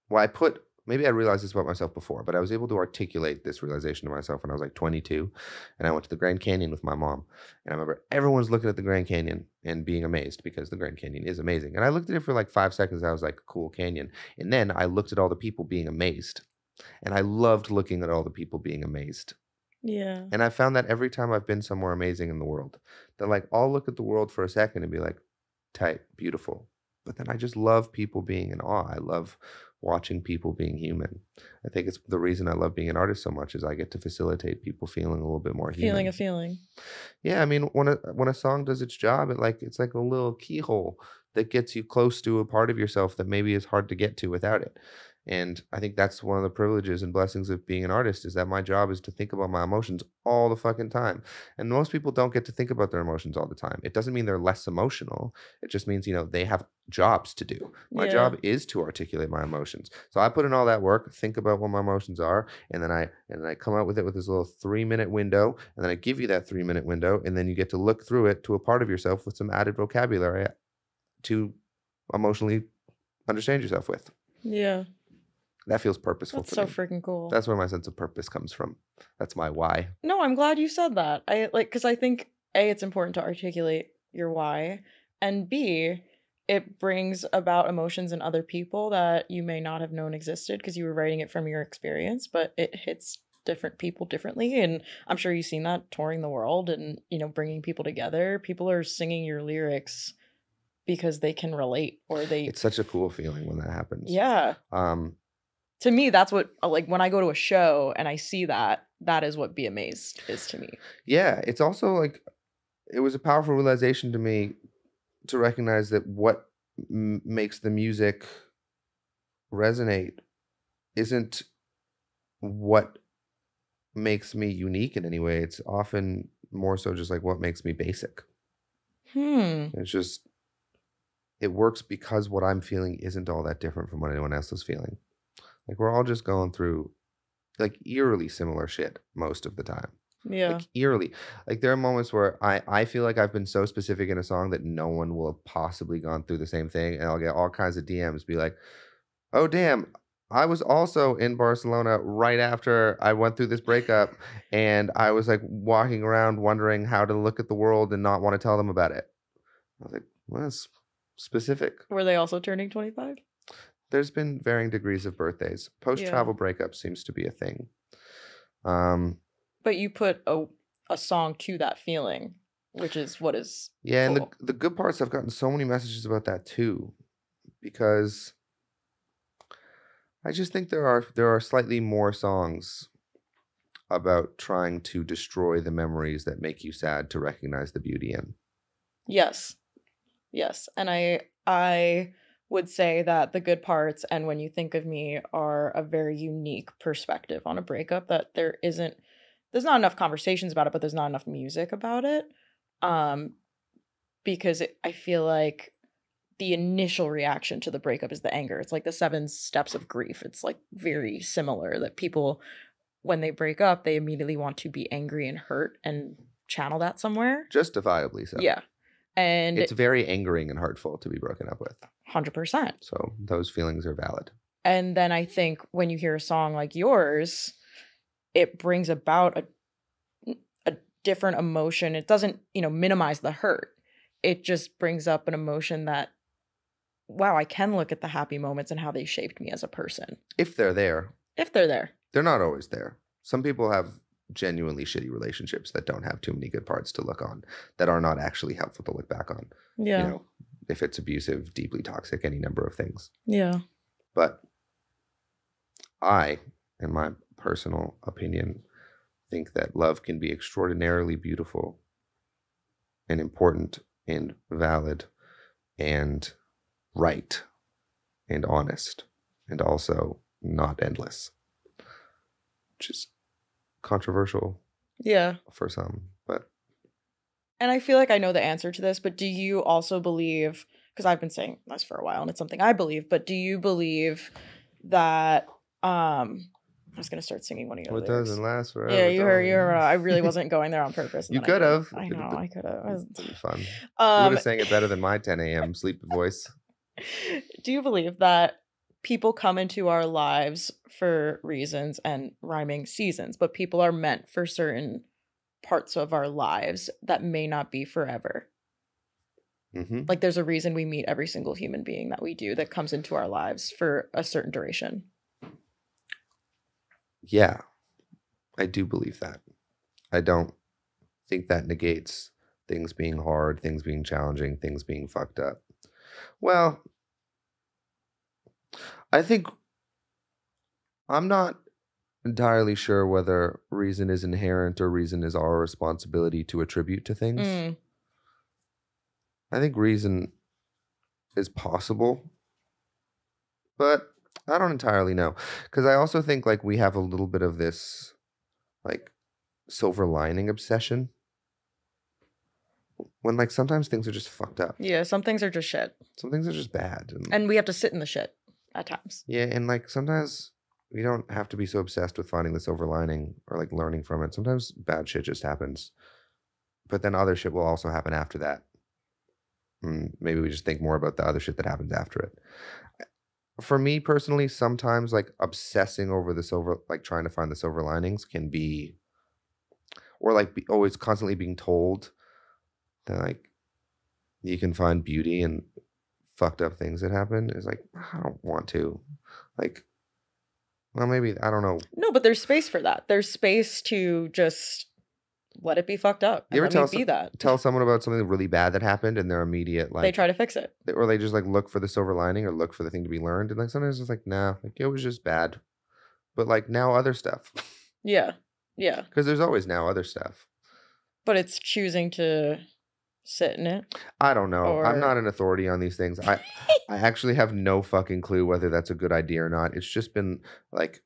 well, I put maybe I realized this about myself before, but I was able to articulate this realization to myself when I was like 22, and I went to the Grand Canyon with my mom, and I remember everyone's looking at the Grand Canyon and being amazed because the Grand Canyon is amazing, and I looked at it for like five seconds. I was like, cool canyon, and then I looked at all the people being amazed, and I loved looking at all the people being amazed. Yeah. And I found that every time I've been somewhere amazing in the world, that like I'll look at the world for a second and be like, tight, beautiful. But then I just love people being in awe. I love watching people being human. I think it's the reason I love being an artist so much is I get to facilitate people feeling a little bit more human. Feeling a feeling. Yeah, I mean, when a when a song does its job, it like it's like a little keyhole that gets you close to a part of yourself that maybe is hard to get to without it. And I think that's one of the privileges and blessings of being an artist is that my job is to think about my emotions all the fucking time. And most people don't get to think about their emotions all the time. It doesn't mean they're less emotional. It just means, you know, they have jobs to do. My Yeah. job is to articulate my emotions. So I put in all that work, think about what my emotions are, and then I and then I come out with it with this little 3-minute window, and then I give you that 3-minute window, and then you get to look through it to a part of yourself with some added vocabulary to emotionally understand yourself with. Yeah. That feels purposeful That's so me. freaking cool. That's where my sense of purpose comes from. That's my why. No, I'm glad you said that. I like because I think a it's important to articulate your why, and b it brings about emotions in other people that you may not have known existed because you were writing it from your experience, but it hits different people differently and i'm sure you've seen that touring the world and you know bringing people together people are singing your lyrics because they can relate or they It's such a cool feeling when that happens. yeah Um to me that's what like when i go to a show and i see that that is what be amazed is to me yeah, it's also like it was a powerful realization to me to recognize that what m- makes the music resonate isn't what makes me unique in any way. It's often more so just like what makes me basic. hmm It's just it works because what I'm feeling isn't all that different from what anyone else is feeling. Like we're all just going through like eerily similar shit most of the time. Yeah. Like eerily. Like there are moments where I I feel like I've been so specific in a song that no one will have possibly gone through the same thing, and I'll get all kinds of DMs be like, "Oh damn." I was also in Barcelona right after I went through this breakup, [laughs] and I was like walking around wondering how to look at the world and not want to tell them about it. I was like, well, that's specific. Were they also turning 25? There's been varying degrees of birthdays. Post travel breakup seems to be a thing. Um, But you put a a song to that feeling, which is what is Yeah, and the Cool. the good parts I've gotten so many messages about that too, because I just think there are there are slightly more songs about trying to destroy the memories that make you sad to recognize the beauty in. Yes. Yes. And I I would say that the good parts and when you think of me are a very unique perspective on a breakup that there isn't there's not enough conversations about it but there's not enough music about it um because it, I feel like the initial reaction to the breakup is the anger. It's like the seven steps of grief. It's like very similar that people when they break up they immediately want to be angry and hurt and channel that somewhere. Justifiably so. Yeah. And It's very angering and hurtful to be broken up with. 100%. So those feelings are valid. And then I think when you hear a song like yours, it brings about a a different emotion. It doesn't, you know, minimize the hurt. It just brings up an emotion that wow, I can look at the happy moments and how they shaped me as a person. If they're there, If they're there. they're not always there. Some people have genuinely shitty relationships that don't have too many good parts to look on, that are not actually helpful to look back on. Yeah. You know, if it's abusive, deeply toxic, any number of things. Yeah. But I, in my personal opinion, think that love can be extraordinarily beautiful and important and valid and right and honest and also not endless, which is controversial Yeah. for some. And I feel like I know the answer to this, but do you also believe because I've been saying this for a while and it's something I believe, but do you believe that um I was gonna start singing one of your what lyrics. doesn't last forever? Yeah, you heard you heard. I really [laughs] wasn't going there on purpose. You could have. I Could've know, I could have. Fun. you would Um have sang it better than my 10 a.m. sleep voice. [laughs] do you believe that people come into our lives for reasons and rhyming seasons, but people are meant for certain parts of our lives that may not be forever? hmm Like there's a reason we meet every single human being that we do that comes into our lives for a certain duration. Yeah, I do believe that. I don't think that negates things being hard, things being challenging, things being fucked up. Well, I think I'm not entirely sure whether reason is inherent or reason is our responsibility to attribute to things. Mm, I think reason is possible, but I don't entirely know because I also think like we have a little bit of this like silver lining obsession when like sometimes things are just fucked up. yeah, some things are just shit. Some things are just bad, and, And we have to sit in the shit at times. yeah, and like sometimes we don't have to be so obsessed with finding the silver lining or like learning from it. Sometimes bad shit just happens, but then other shit will also happen after that. Mm, maybe we just think more about the other shit that happens after it. For me personally, sometimes like obsessing over the silver, like trying to find the silver linings can be, or like be, always constantly being told that like you can find beauty in fucked up things that happen is like, I don't want to. Like, well, maybe, I don't know. No, but there's space for that. There's space to just let it be fucked up. You ever let tell me some- be that. Tell someone about something really bad that happened and their immediate like they try to fix it. they- or they just like look for the silver lining or look for the thing to be learned and like sometimes it's like nah like it was just bad but like now other stuff [laughs] Yeah. Yeah. because there's always now other stuff But it's choosing to sit in it. i don't know i'm not an authority on these things i [laughs] i actually have no fucking clue whether that's a good idea or not it's just been like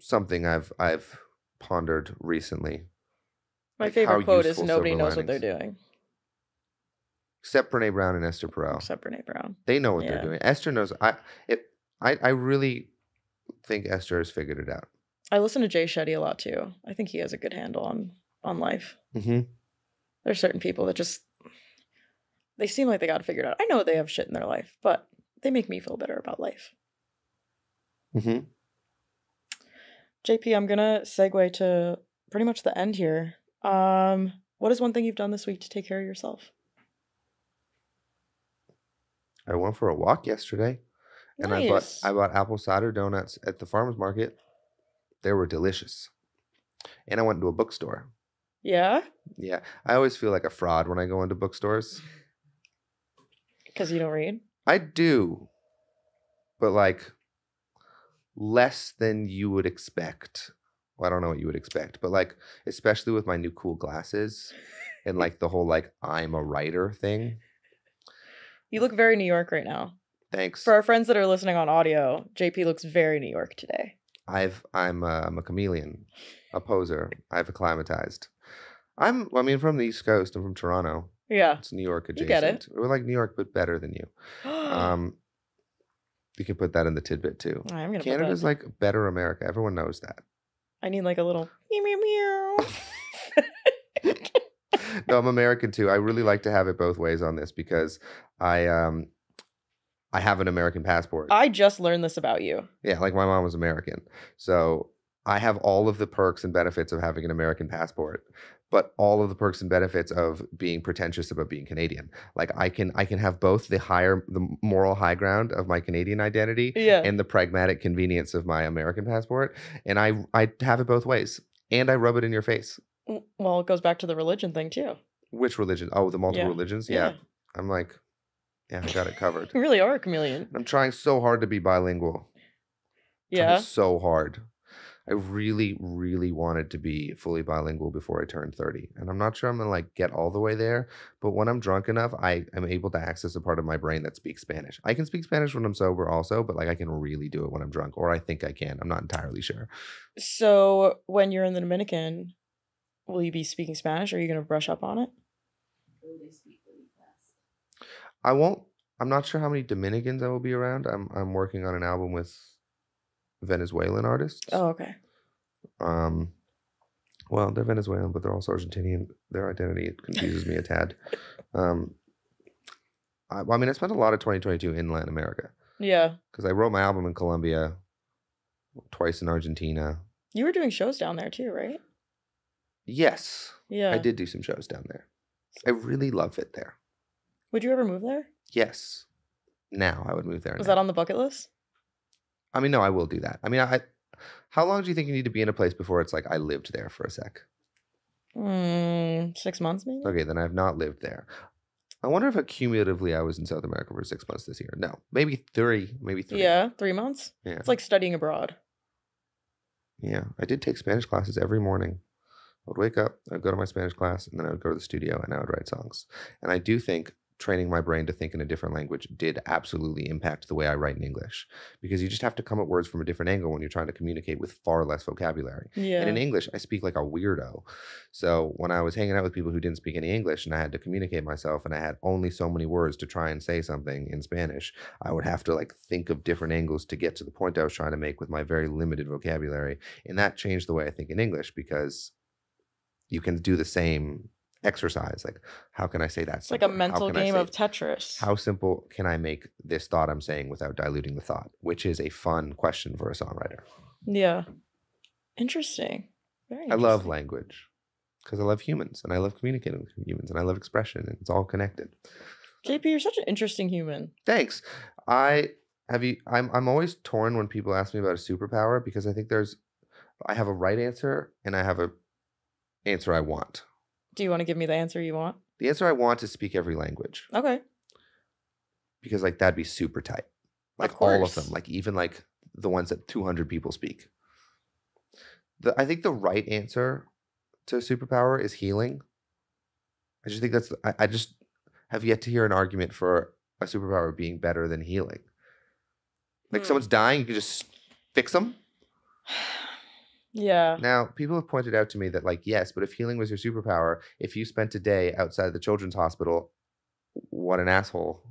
something i've i've pondered recently My Like, favorite quote is nobody knows what they're doing. except Brené Brown and Esther Perel. Except Brené Brown. They know what Yeah. they're doing. Esther knows. I it. I I really think Esther has figured it out. I listen to Jay Shetty a lot too. I think he has a good handle on on life. hmm There's certain people that just they seem like they got it figured out. I know they have shit in their life, but they make me feel better about life. hmm JP, I'm gonna segue to pretty much the end here. Um, what is one thing you've done this week to take care of yourself? I went for a walk yesterday, and I bought I bought apple cider donuts at the farmers market. They were delicious, and I went to a bookstore. Yeah, Yeah, I always feel like a fraud when I go into bookstores. Because you don't read. I do, but like less than you would expect. Well, I don't know what you would expect, but like especially with my new cool glasses and [laughs] like the whole like I'm a writer thing. You look very New York right now. Thanks. For our friends that are listening on audio, JP looks very New York today. I've I'm a, I'm a chameleon, a poser. I've acclimatized. I'm I mean from the East Coast. I'm from Toronto. Yeah. It's New York You adjacent. get it. We're like New York, but better than you. [gasps] Um, you can put that in the tidbit too. I'm gonna Canada's put that. like better America. Everyone knows that. I need like a little meow meow meow. [laughs] no, I'm American too. I really like to have it both ways on this because I um I have an American passport. I just learned this about you. yeah, like my mom was American. So I have all of the perks and benefits of having an American passport, but all of the perks and benefits of being pretentious about being Canadian. Like I can I can have both the higher the moral high ground of my Canadian identity Yeah. and the pragmatic convenience of my American passport, and I I have it both ways. And I rub it in your face. Well, it goes back to the religion thing too. Which religion? Oh, the multiple Yeah. religions? Yeah. I'm like, yeah, I got it covered. [laughs] You really are a chameleon. I'm trying so hard to be bilingual. Yeah. So hard. I really, really wanted to be fully bilingual before I turned 30. And I'm not sure I'm gonna like get all the way there, but when I'm drunk enough, I am able to access a part of my brain that speaks Spanish. I can speak Spanish when I'm sober also, but like I can really do it when I'm drunk, or I think I can. I'm not entirely sure. So when you're in the Dominican, will you be speaking Spanish? Or are you gonna brush up on it? I won't I'm not sure how many Dominicans I will be around. I'm I'm working on an album with Venezuelan artists. Oh, okay. Um, well, they're Venezuelan, but they're also Argentinian. Their identity confuses me a tad. [laughs] Um, I, well, I mean, I spent a lot of 2022 in Latin America Yeah. because I wrote my album in Colombia, twice in Argentina. You were doing shows down there too, right? Yes, Yeah. I did do some shows down there. I really love it there. Would you ever move there? Yes. Now I would move there. Was now. that on the bucket list? I mean, no, I will do that. I mean, I. How long do you think you need to be in a place before it's like I lived there for a sec? Mm, six months maybe? Okay, then I've not lived there. I wonder if cumulatively I was in South America for six months this year. No, maybe three, maybe three. Yeah, three months. yeah, It's like studying abroad. yeah. I did take Spanish classes every morning. I would wake up, I'd go to my Spanish class, and then I would go to the studio and I would write songs. And I do think training my brain to think in a different language did absolutely impact the way I write in English because you just have to come at words from a different angle when you're trying to communicate with far less vocabulary. Yeah. And in English, I speak like a weirdo. So when I was hanging out with people who didn't speak any English and I had to communicate myself and I had only so many words to try and say something in Spanish, I would have to like think of different angles to get to the point I was trying to make with my very limited vocabulary. And that changed the way I think in English because you can do the same exercise. Like, how can I say that? it's like a mental game of Tetris. how simple can I make this thought I'm saying without diluting the thought? Which is a fun question for a songwriter. Yeah. Interesting. Very I love language because I love humans and I love communicating with humans and I love expression and it's all connected. JP, you're such an interesting human. Thanks. I have you I'm I'm always torn when people ask me about a superpower because I think there's I have a right answer and I have a answer I want. Do you want to give me the answer you want? The answer I want is to speak every language Okay. because like that'd be super tight. Like all of them, like even like the ones that 200 people speak. The I think the right answer to a superpower is healing. I just think that's I, I just have yet to hear an argument for a superpower being better than healing. Like Hmm. someone's dying, you can just fix them. [sighs] [sighs] [sighs] Yeah. Now, people have pointed out to me that, like, yes, but if healing was your superpower, if you spent a day outside the children's hospital what an asshole.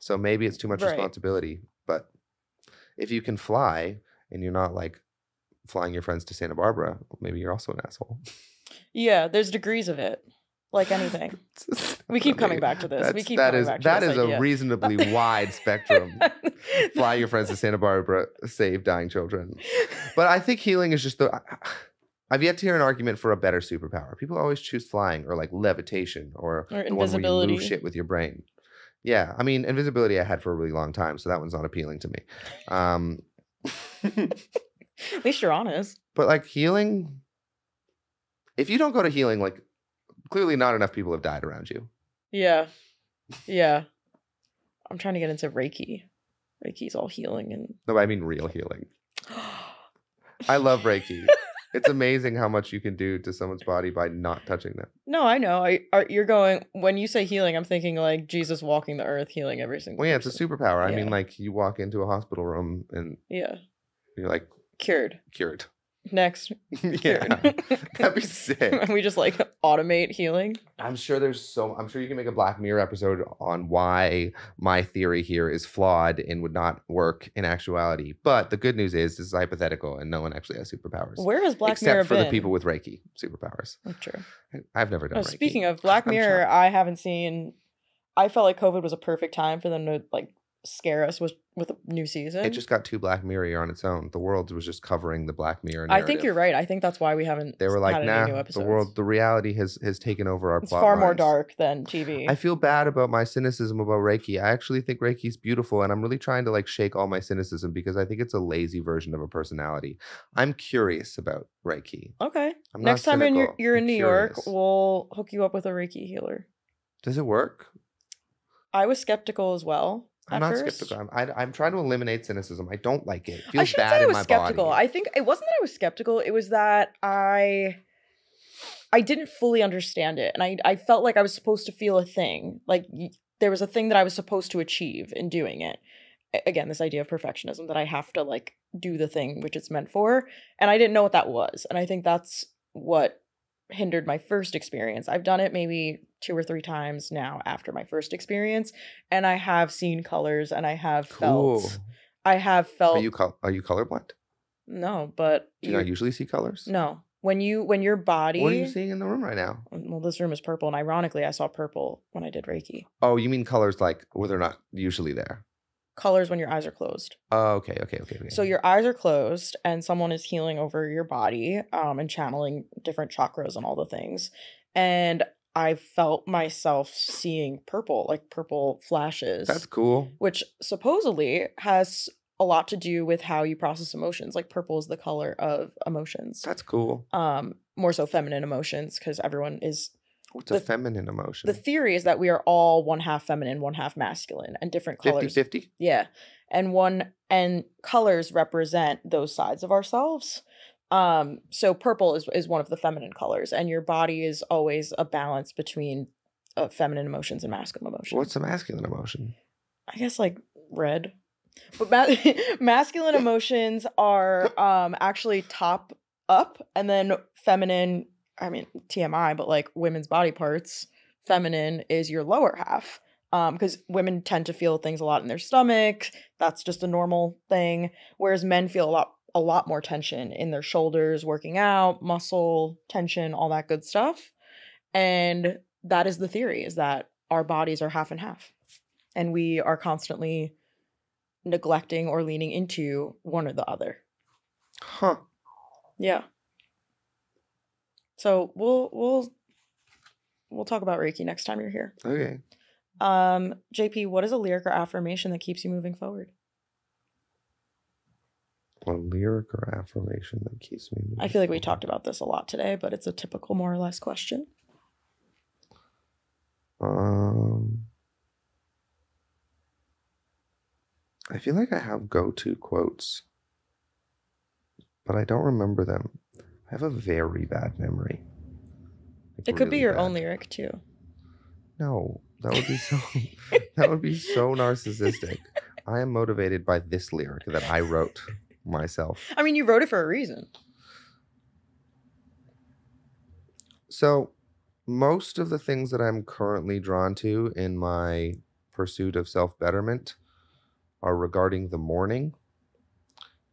So maybe it's too much Right. responsibility. But if you can fly and you're not like flying your friends to Santa Barbara, maybe you're also an asshole. Yeah, there's degrees of it. Like anything. [laughs] We keep coming back to this. We That's- keep that coming is- back to that this is idea. a reasonably [laughs] wide spectrum. [laughs] Fly your friends to Santa Barbara, save dying children. But I think healing is just the. I've yet to hear an argument for a better superpower. People always choose flying or like levitation or, Or the one where you invisibility. move shit with your brain. Yeah, I mean invisibility I had for a really long time, so that one's not appealing to me. Um, At least you're honest. but like healing, if you don't go to healing, like clearly not enough people have died around you. Yeah. Yeah. I'm trying to get into Reiki. Reiki's all healing and No, I mean real healing. [gasps] I love Reiki. it's amazing how much you can do to someone's body by not touching them. No, I know. I are you're going when you say healing, I'm thinking like Jesus walking the earth healing every single Well, yeah, it's a person. superpower. I mean, like you walk into a hospital room and Yeah. you're like Cured. cured. Next. [laughs] yeah, [laughs] that'd be sick. [laughs] we just like automate healing. I'm sure there's so. I'm sure you can make a Black Mirror episode on why my theory here is flawed and would not work in actuality. But the good news is this is hypothetical and no one actually has superpowers. Where has Black except Mirror except for been? the people with Reiki superpowers. Oh, True. I've never done Oh, speaking of Black Mirror. I haven't seen. I felt like COVID was a perfect time for them to like scare us with with a new season. it just got too Black Mirror on its own. The world was just covering the Black Mirror. I think you're right. I think that's why we haven't. They were like, nah, the world, the reality has has taken over our It's far more dark than TV. I feel bad about my cynicism about Reiki. I actually think Reiki's beautiful, and I'm really trying to like shake all my cynicism because I think it's a lazy version of a personality. I'm curious about Reiki. okay. I'm Next time in your, you're I'm in New York, we'll hook you up with a Reiki healer. Does it work? I was skeptical as well. I'm not first. skeptical. I'm, I, I'm trying to eliminate cynicism. I don't like it. It I bad say I was skeptical. body. I think it wasn't that I was skeptical. It was that I I didn't fully understand it, and I I felt like I was supposed to feel a thing. Like y- there was a thing that I was supposed to achieve in doing it. Again, this idea of perfectionism that I have to like do the thing which it's meant for, and I didn't know what that was. And I think that's what hindered my first experience. I've done it maybe two or three times now after my first experience, and I have seen colors and I have cool. felt I have felt Are you col- are you colorblind? no, but Do you not usually see colors? no. When you when your body What are you seeing in the room right now? Mm, well, this room is purple, and ironically, I saw purple when I did Reiki. Oh, you mean colors like where they're not usually there? Colors when your eyes are closed. Oh, okay, okay, okay. okay. So your eyes are closed, and someone is healing over your body, um, and channeling different chakras and all the things. And I felt myself seeing purple, like purple flashes, that's cool. which supposedly has a lot to do with how you process emotions. Like purple is the color of emotions. That's cool. um more so feminine emotions because everyone is What's a feminine emotion? the theory is that we are all one half feminine one half masculine and different 50 colors 50? yeah and one and colors represent those sides of ourselves um so purple is is one of the feminine colors and your body is always a balance between uh, feminine emotions and masculine emotions What's a masculine emotion? I guess like red. But ma- [laughs] masculine emotions are [laughs] um actually top up and then feminine, I mean TMI, but like women's body parts, feminine is your lower half. Um cuz women tend to feel things a lot in their stomach. That's just a normal thing whereas men feel a lot a lot more tension in their shoulders, working out, muscle tension, all that good stuff. And that is the theory is that our bodies are half and half and we are constantly neglecting or leaning into one or the other. Huh. Yeah. So we'll we'll we'll talk about Reiki next time you're here. Okay. Um, JP, what is a lyric or affirmation that keeps you moving forward? A lyric or affirmation that keeps me. Moving I feel like we talked about this a lot today, but it's a typical more or less question. Um, I feel like I have go-to quotes, but I don't remember them. I have a very bad memory. Like, It could be your bad. own lyric too. No, that would be so. [laughs] that would be so narcissistic. I am motivated by this lyric that I wrote myself. I mean, you wrote it for a reason. So, most of the things that I'm currently drawn to in my pursuit of self betterment are regarding the morning.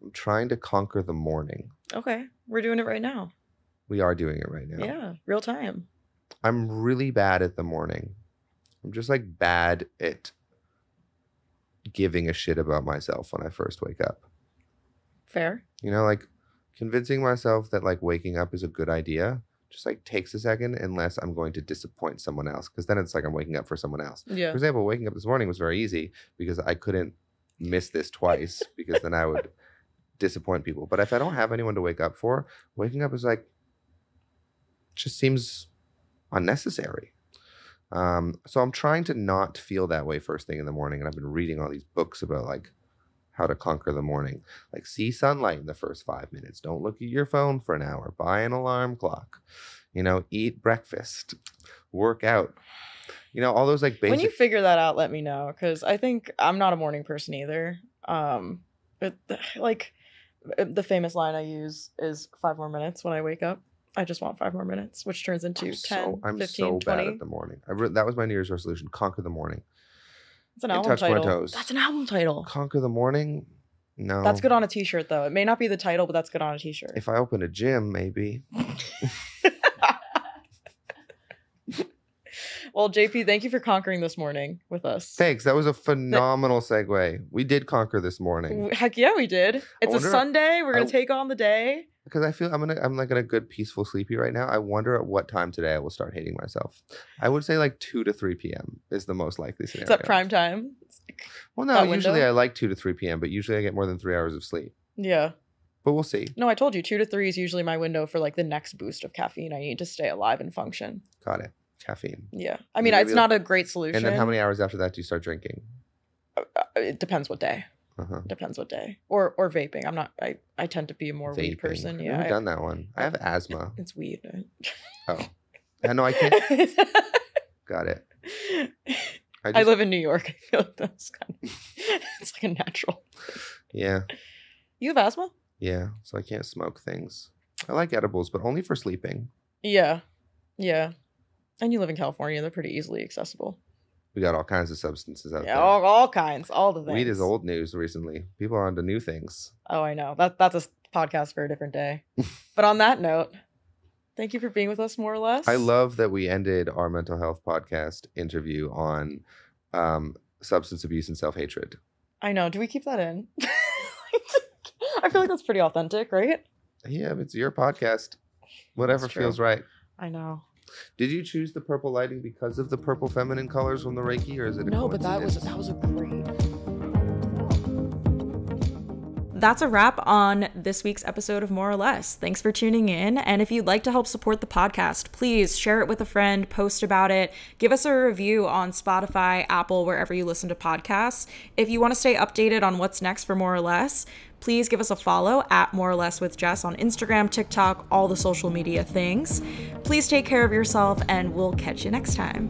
I'm trying to conquer the morning. Okay, we're doing it right now. We are doing it right now. Yeah, real time. I'm really bad at the morning. I'm just like bad at giving a shit about myself when I first wake up. Fair. You know, like convincing myself that like waking up is a good idea just like takes a second unless I'm going to disappoint someone else because then it's like I'm waking up for someone else. Yeah. For example, waking up this morning was very easy because I couldn't miss this twice because then I would disappoint people. But if I don't have anyone to wake up for, waking up is like just seems unnecessary. Um, so I'm trying to not feel that way first thing in the morning, and I've been reading all these books about like how to conquer the morning. Like see sunlight in the first five minutes. Don't look at your phone for an hour. Buy an alarm clock. You know, eat breakfast, work out. You know, all those like basic. When you figure that out, let me know because I think I'm not a morning person either. Um, but like Uh, the famous line I use is five more minutes when I wake up. I just want five more minutes, which turns into I'm 10, so, I'm 15, so 20. bad at the morning. I re- that was my New Year's resolution: conquer the morning. It's an I album touch my title. toes. That's an album title. Conquer the morning. No, That's good on a t-shirt though. It may not be the title, but that's good on a t-shirt. If I open a gym, maybe. [laughs] well, JP, thank you for conquering this morning with us. Thanks. That was a phenomenal segue. We did conquer this morning Heck yeah, we did. It's a Sunday. We're gonna I- take on the day. because I feel I'm gonna I'm like in a good peaceful sleepy right now. I wonder at what time today I will start hating myself. I would say like two to three p.m. is the most likely scenario. Is that prime time? Well, no, that usually window? I like two to three p.m., but usually I get more than three hours of sleep. Yeah. But we'll see. No, I told you two to three is usually my window for like the next boost of caffeine I need to stay alive and function. Got it. Caffeine. Yeah. I mean, Maybe it's not a great solution. And then how many hours after that do you start drinking? Uh, It depends what day. Uh-huh. Depends what day. Or or vaping. I'm not. I I tend to be a more weed person. Yeah. I've Yeah. never I- done that one. I have asthma. It's weed. [laughs] Oh, I know I can't. [laughs] Got it. I, I live in New York. [laughs] I feel like that's kind of it's like a natural. Yeah, You have asthma? yeah. So I can't smoke things. I like edibles, but only for sleeping. Yeah. Yeah. And you live in California, they're pretty easily accessible. We got all kinds of substances out Yeah, there. all, all kinds, all the things. Weed is old news recently. People are onto new things. Oh, I know. That that's a podcast for a different day. [laughs] but on that note, thank you for being with us more or less. I love that we ended our mental health podcast interview on um, substance abuse and self hatred. I know. Do we keep that in? [laughs] I feel like that's pretty authentic, right? Yeah, it's your podcast. Whatever feels right. I know. Did you choose the purple lighting because of the purple feminine colors from the Reiki, or is it a No, but that was that was a great That's a wrap on this week's episode of More or Less. Thanks for tuning in. And if you'd like to help support the podcast, please share it with a friend, post about it, give us a review on Spotify, Apple, wherever you listen to podcasts. If you want to stay updated on what's next for More or Less, please give us a follow at More or Less with Jess on Instagram, TikTok, all the social media things. Please take care of yourself, and we'll catch you next time.